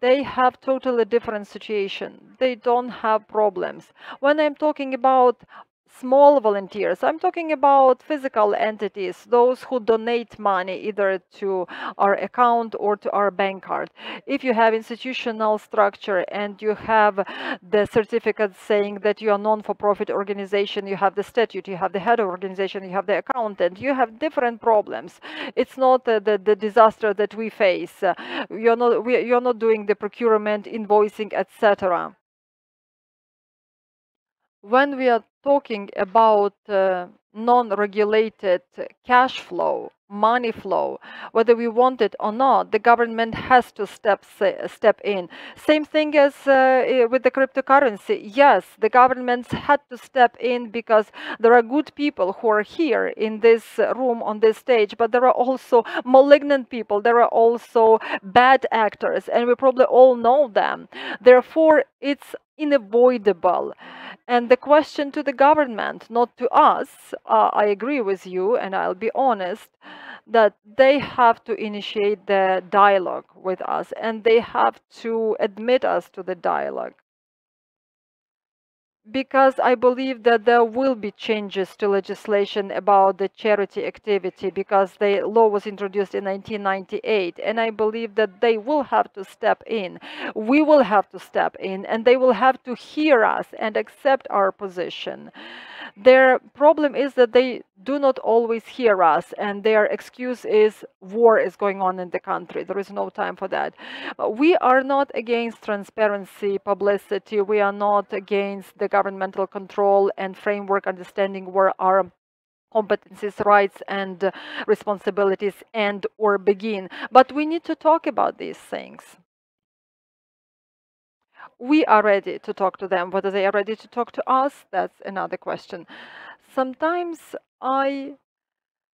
they have totally different situation. They don't have problems. When I'm talking about small volunteers. I'm talking about physical entities, those who donate money either to our account or to our bank card. If you have institutional structure and you have the certificate saying that you are a non-for-profit organization, you have the statute, you have the head of organization, you have the accountant, you have different problems. It's not the, the disaster that we face. You're not we, you're not doing the procurement, invoicing, etc. When we are talking about uh, non-regulated cash flow, money flow, whether we want it or not, the government has to step step in. Same thing as uh, with the cryptocurrency. Yes, the governments had to step in because there are good people who are here in this room on this stage, but there are also malignant people. There are also bad actors, and we probably all know them. Therefore, it's unavoidable And the question to the government, not to us, uh, I agree with you, and I'll be honest, that they have to initiate the dialogue with us and they have to admit us to the dialogue because I believe that there will be changes to legislation about the charity activity because the law was introduced in 1998 and I believe that they will have to step in. We will have to step in and they will have to hear us and accept our position. Their problem is that they do not always hear us, and their excuse is war is going on in the country. There is no time for that. Uh, we are not against transparency, publicity. We are not against the governmental control and framework understanding where our competencies, rights, and responsibilities end or begin. But we need to talk about these things we are ready to talk to them. Whether they are ready to talk to us, that's another question. Sometimes I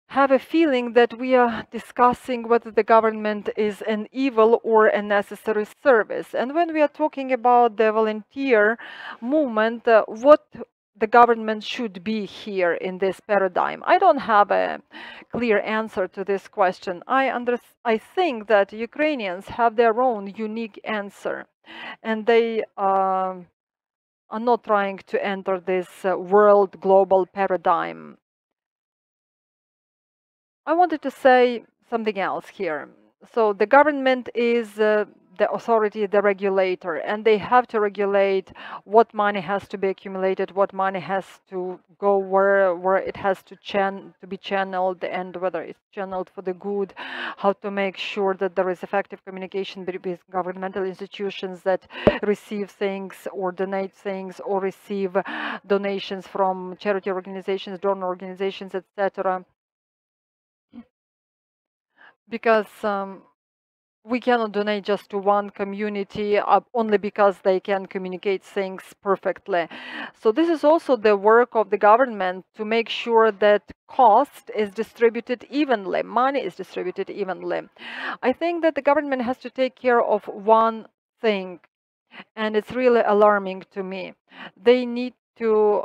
have a feeling that we are discussing whether the government is an evil or a necessary service. And when we are talking about the volunteer movement, uh, what the government should be here in this paradigm? I don't have a clear answer to this question. I, under, I think that Ukrainians have their own unique answer and they uh, are not trying to enter this uh, world global paradigm. I wanted to say something else here. So the government is uh, the authority, the regulator, and they have to regulate what money has to be accumulated, what money has to go where where it has to chan to be channeled, and whether it's channeled for the good, how to make sure that there is effective communication between governmental institutions that receive things or donate things or receive donations from charity organizations, donor organizations, etc. Because um, we cannot donate just to one community uh, only because they can communicate things perfectly. So this is also the work of the government to make sure that cost is distributed evenly, money is distributed evenly. I think that the government has to take care of one thing, and it's really alarming to me. They need to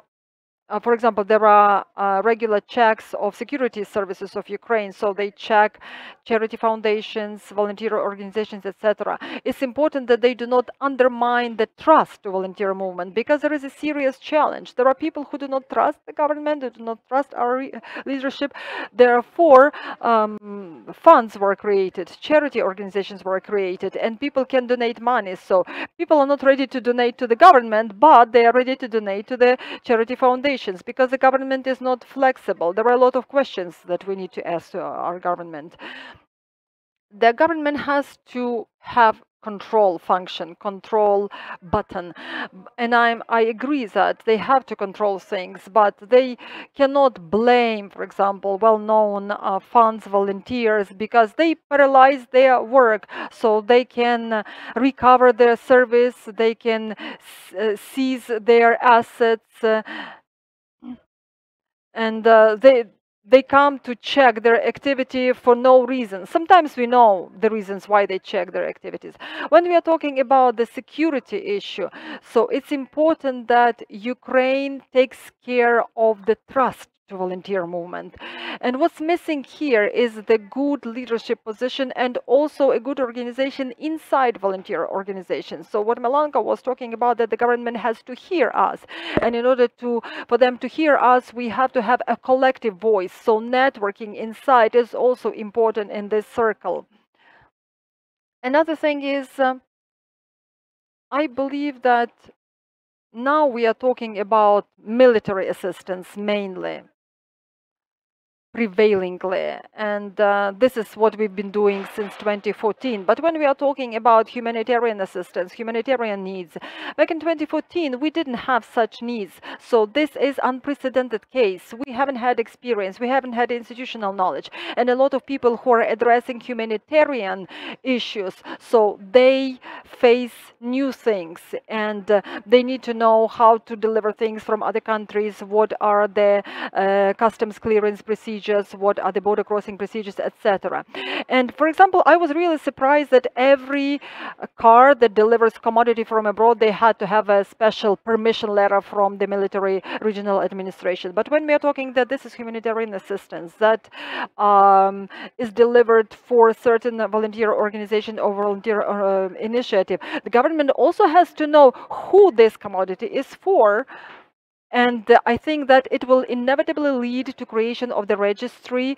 uh, for example, there are uh, regular checks of security services of Ukraine, so they check charity foundations, volunteer organizations, etc. It's important that they do not undermine the trust to volunteer movement because there is a serious challenge. There are people who do not trust the government, who do not trust our leadership. Therefore, um, funds were created, charity organizations were created, and people can donate money. So people are not ready to donate to the government, but they are ready to donate to the charity foundation because the government is not flexible. There are a lot of questions that we need to ask to our government. The government has to have control function, control button. And I'm, I agree that they have to control things, but they cannot blame, for example, well-known uh, funds volunteers because they paralyze their work so they can recover their service, they can uh, seize their assets, uh, and uh, they they come to check their activity for no reason. Sometimes we know the reasons why they check their activities. When we are talking about the security issue, so it's important that Ukraine takes care of the trust volunteer movement. And what's missing here is the good leadership position and also a good organization inside volunteer organizations. So what Melanka was talking about that the government has to hear us. And in order to for them to hear us, we have to have a collective voice. So networking inside is also important in this circle. Another thing is uh, I believe that now we are talking about military assistance mainly prevailingly. And uh, this is what we've been doing since 2014 but when we are talking about humanitarian assistance humanitarian needs back in 2014 we didn't have such needs. So this is unprecedented case. We haven't had experience. We haven't had institutional knowledge. And a lot of people who are addressing humanitarian issues so they face new things. And uh, they need to know how to deliver things from other countries. What are the uh, customs clearance procedures procedures, what are the border crossing procedures, etc. And for example, I was really surprised that every uh, car that delivers commodity from abroad, they had to have a special permission letter from the military regional administration. But when we are talking that this is humanitarian assistance that um, is delivered for certain volunteer organization or volunteer uh, initiative, the government also has to know who this commodity is for and uh, I think that it will inevitably lead to creation of the registry.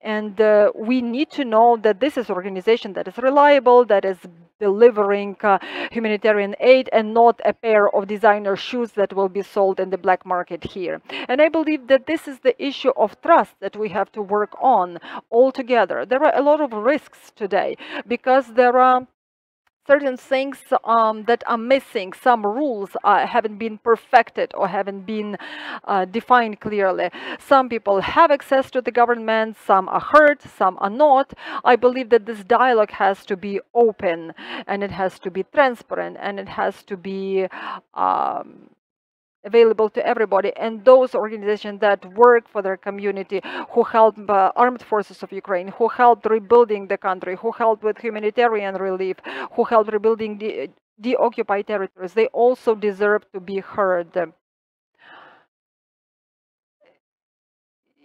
And uh, we need to know that this is organization that is reliable, that is delivering uh, humanitarian aid and not a pair of designer shoes that will be sold in the black market here. And I believe that this is the issue of trust that we have to work on altogether. There are a lot of risks today because there are certain things um, that are missing, some rules uh, haven't been perfected or haven't been uh, defined clearly. Some people have access to the government, some are hurt, some are not. I believe that this dialogue has to be open and it has to be transparent and it has to be um, available to everybody and those organizations that work for their community who help uh, armed forces of ukraine who helped rebuilding the country who helped with humanitarian relief who helped rebuilding the, the occupied territories they also deserve to be heard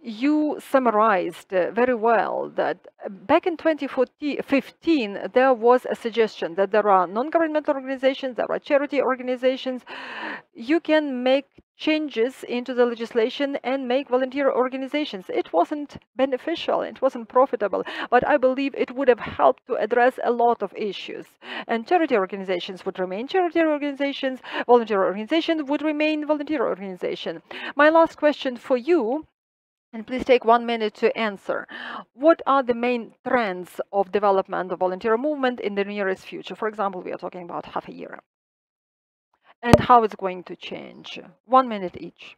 you summarized uh, very well that uh, back in 2015 there was a suggestion that there are non-governmental organizations there are charity organizations. You can make changes into the legislation and make volunteer organizations. It wasn't beneficial it wasn't profitable but i believe it would have helped to address a lot of issues. And charity organizations would remain charity organizations volunteer organizations would remain volunteer organization. My last question for you and please take one minute to answer. What are the main trends of development of volunteer movement in the nearest future? For example, we are talking about half a year. And how it's going to change. One minute each.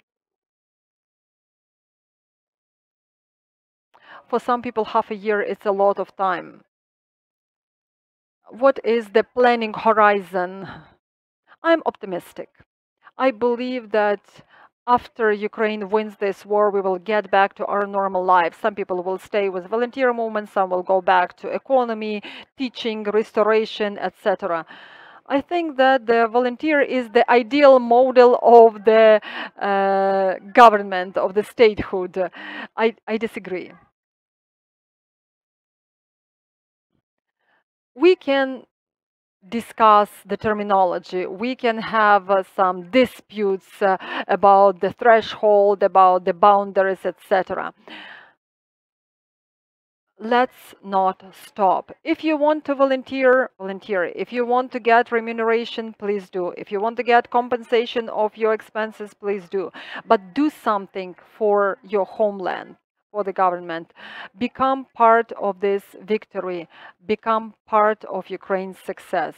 For some people, half a year is a lot of time. What is the planning horizon? I'm optimistic. I believe that after Ukraine wins this war, we will get back to our normal lives. Some people will stay with volunteer movements, some will go back to economy, teaching, restoration, etc. I think that the volunteer is the ideal model of the uh, government, of the statehood. I, I disagree. We can discuss the terminology. We can have uh, some disputes uh, about the threshold, about the boundaries, etc. Let's not stop. If you want to volunteer, volunteer. If you want to get remuneration, please do. If you want to get compensation of your expenses, please do. But do something for your homeland for the government. Become part of this victory. Become part of Ukraine's success.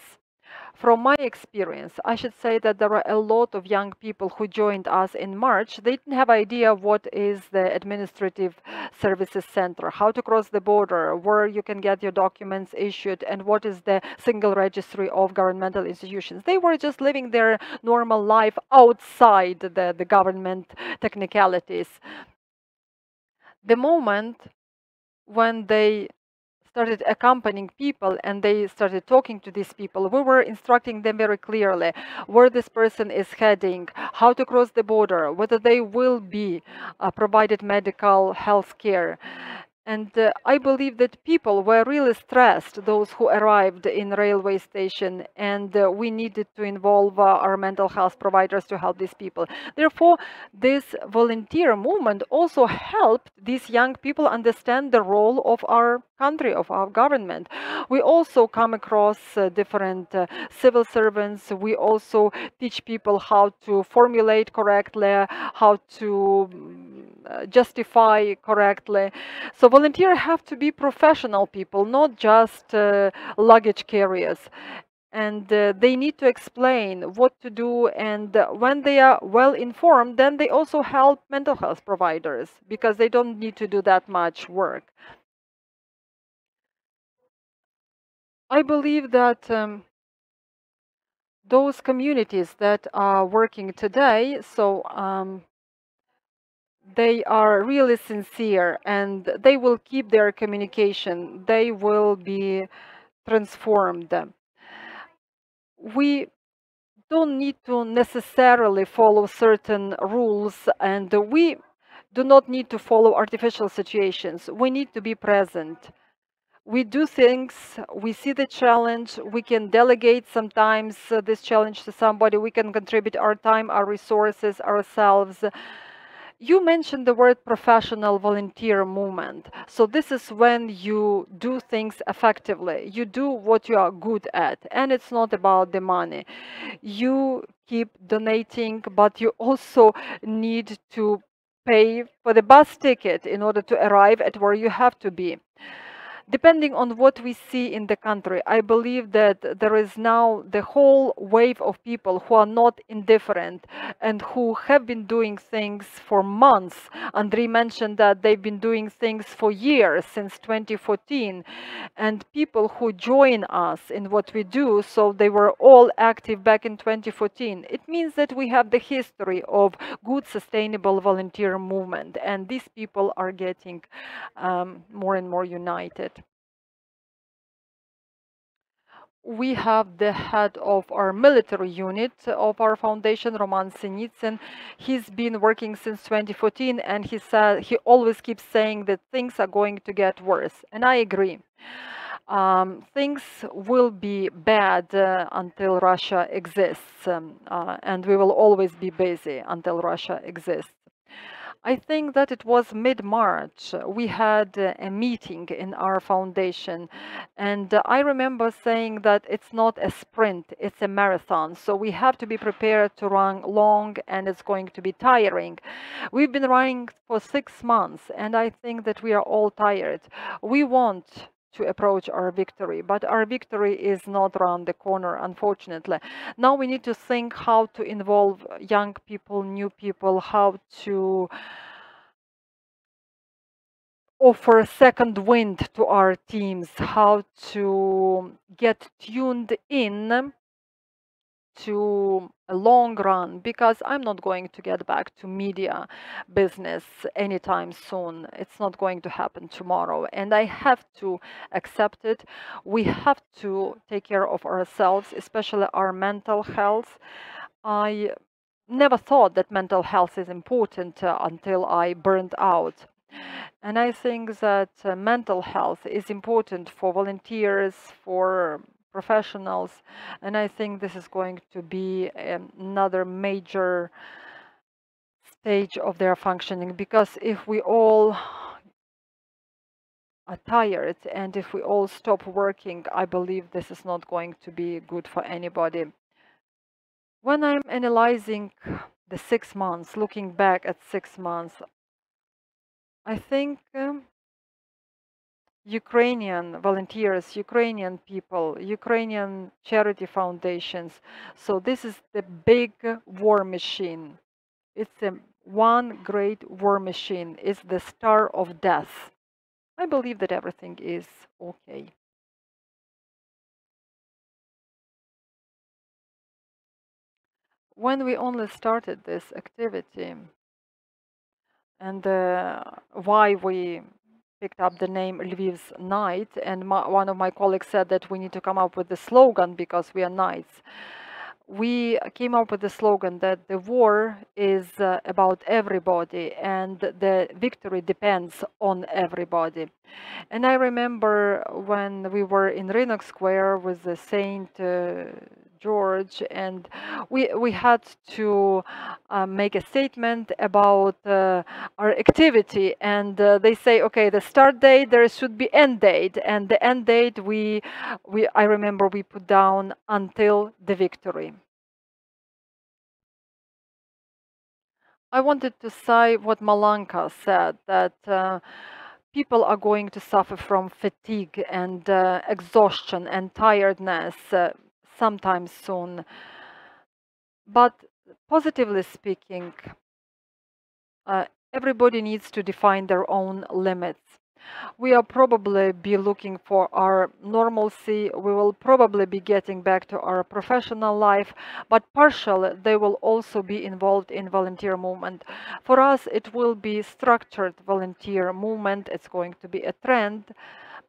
From my experience, I should say that there are a lot of young people who joined us in March. They didn't have idea what is the administrative services center, how to cross the border, where you can get your documents issued, and what is the single registry of governmental institutions. They were just living their normal life outside the, the government technicalities the moment when they started accompanying people and they started talking to these people, we were instructing them very clearly where this person is heading, how to cross the border, whether they will be uh, provided medical health care. And uh, I believe that people were really stressed, those who arrived in railway station, and uh, we needed to involve uh, our mental health providers to help these people. Therefore, this volunteer movement also helped these young people understand the role of our country, of our government. We also come across uh, different uh, civil servants. We also teach people how to formulate correctly, how to uh, justify correctly. So volunteers have to be professional people, not just uh, luggage carriers. And uh, they need to explain what to do. And when they are well informed, then they also help mental health providers because they don't need to do that much work. I believe that um, those communities that are working today, so um, they are really sincere and they will keep their communication. They will be transformed. We don't need to necessarily follow certain rules and we do not need to follow artificial situations. We need to be present. We do things, we see the challenge, we can delegate sometimes uh, this challenge to somebody, we can contribute our time, our resources, ourselves. You mentioned the word professional volunteer movement. So this is when you do things effectively. You do what you are good at, and it's not about the money. You keep donating, but you also need to pay for the bus ticket in order to arrive at where you have to be depending on what we see in the country, I believe that there is now the whole wave of people who are not indifferent and who have been doing things for months. Andriy mentioned that they've been doing things for years, since 2014. And people who join us in what we do, so they were all active back in 2014. It means that we have the history of good, sustainable volunteer movement. And these people are getting um, more and more united we have the head of our military unit of our foundation, Roman Sinitsyn. He's been working since 2014 and he said he always keeps saying that things are going to get worse. And I agree. Um, things will be bad uh, until Russia exists, um, uh, and we will always be busy until Russia exists. I think that it was mid-March. Uh, we had uh, a meeting in our foundation, and uh, I remember saying that it's not a sprint, it's a marathon. So we have to be prepared to run long, and it's going to be tiring. We've been running for six months, and I think that we are all tired. We want to approach our victory. But our victory is not around the corner, unfortunately. Now we need to think how to involve young people, new people, how to offer a second wind to our teams, how to get tuned in to a long run because I'm not going to get back to media business anytime soon. It's not going to happen tomorrow. And I have to accept it. We have to take care of ourselves, especially our mental health. I never thought that mental health is important uh, until I burned out. And I think that uh, mental health is important for volunteers, for professionals. And I think this is going to be um, another major stage of their functioning because if we all are tired and if we all stop working, I believe this is not going to be good for anybody. When I'm analyzing the six months, looking back at six months, I think um, Ukrainian volunteers, Ukrainian people, Ukrainian charity foundations. So this is the big war machine. It's a one great war machine. It's the star of death. I believe that everything is okay. When we only started this activity and uh, why we picked up the name Lviv's Knight, and my, one of my colleagues said that we need to come up with the slogan because we are knights. We came up with the slogan that the war is uh, about everybody and the victory depends on everybody. And I remember when we were in Rynok Square with the Saint uh, George, and we we had to uh, make a statement about uh, our activity. And uh, they say, okay, the start date there should be end date, and the end date we we I remember we put down until the victory. I wanted to say what Malanka said that uh, people are going to suffer from fatigue and uh, exhaustion and tiredness uh, sometime soon. But positively speaking, uh, everybody needs to define their own limits. We will probably be looking for our normalcy. We will probably be getting back to our professional life, but partially they will also be involved in volunteer movement. For us, it will be structured volunteer movement. It's going to be a trend,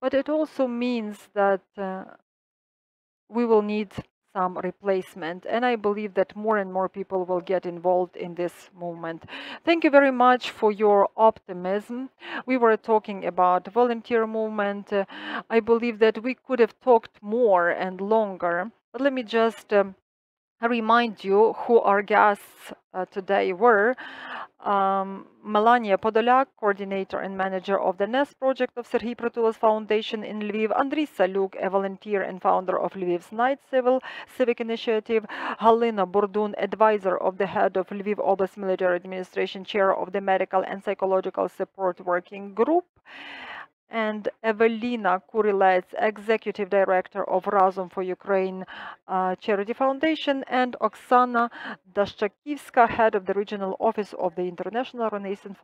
but it also means that uh, we will need some replacement. And I believe that more and more people will get involved in this movement. Thank you very much for your optimism. We were talking about volunteer movement. Uh, I believe that we could have talked more and longer. But let me just um, remind you who our guests uh, today were. Um, Melaniya Podolyak, coordinator and manager of the NEST project of Serhiy Prytula's Foundation in Lviv, Andriy Salyuk, a volunteer and founder of Lviv's Knight Civil Civic Initiative, Halyna Bodrun, advisor of the head of Lviv Oblast Military Administration, chair of the Medical and Psychological Support Working Group, and Evelina Kurilets, Executive Director of Razom for Ukraine uh, Charity Foundation, and Oksana Dashchakivska, Head of the Regional Office of the International Renaissance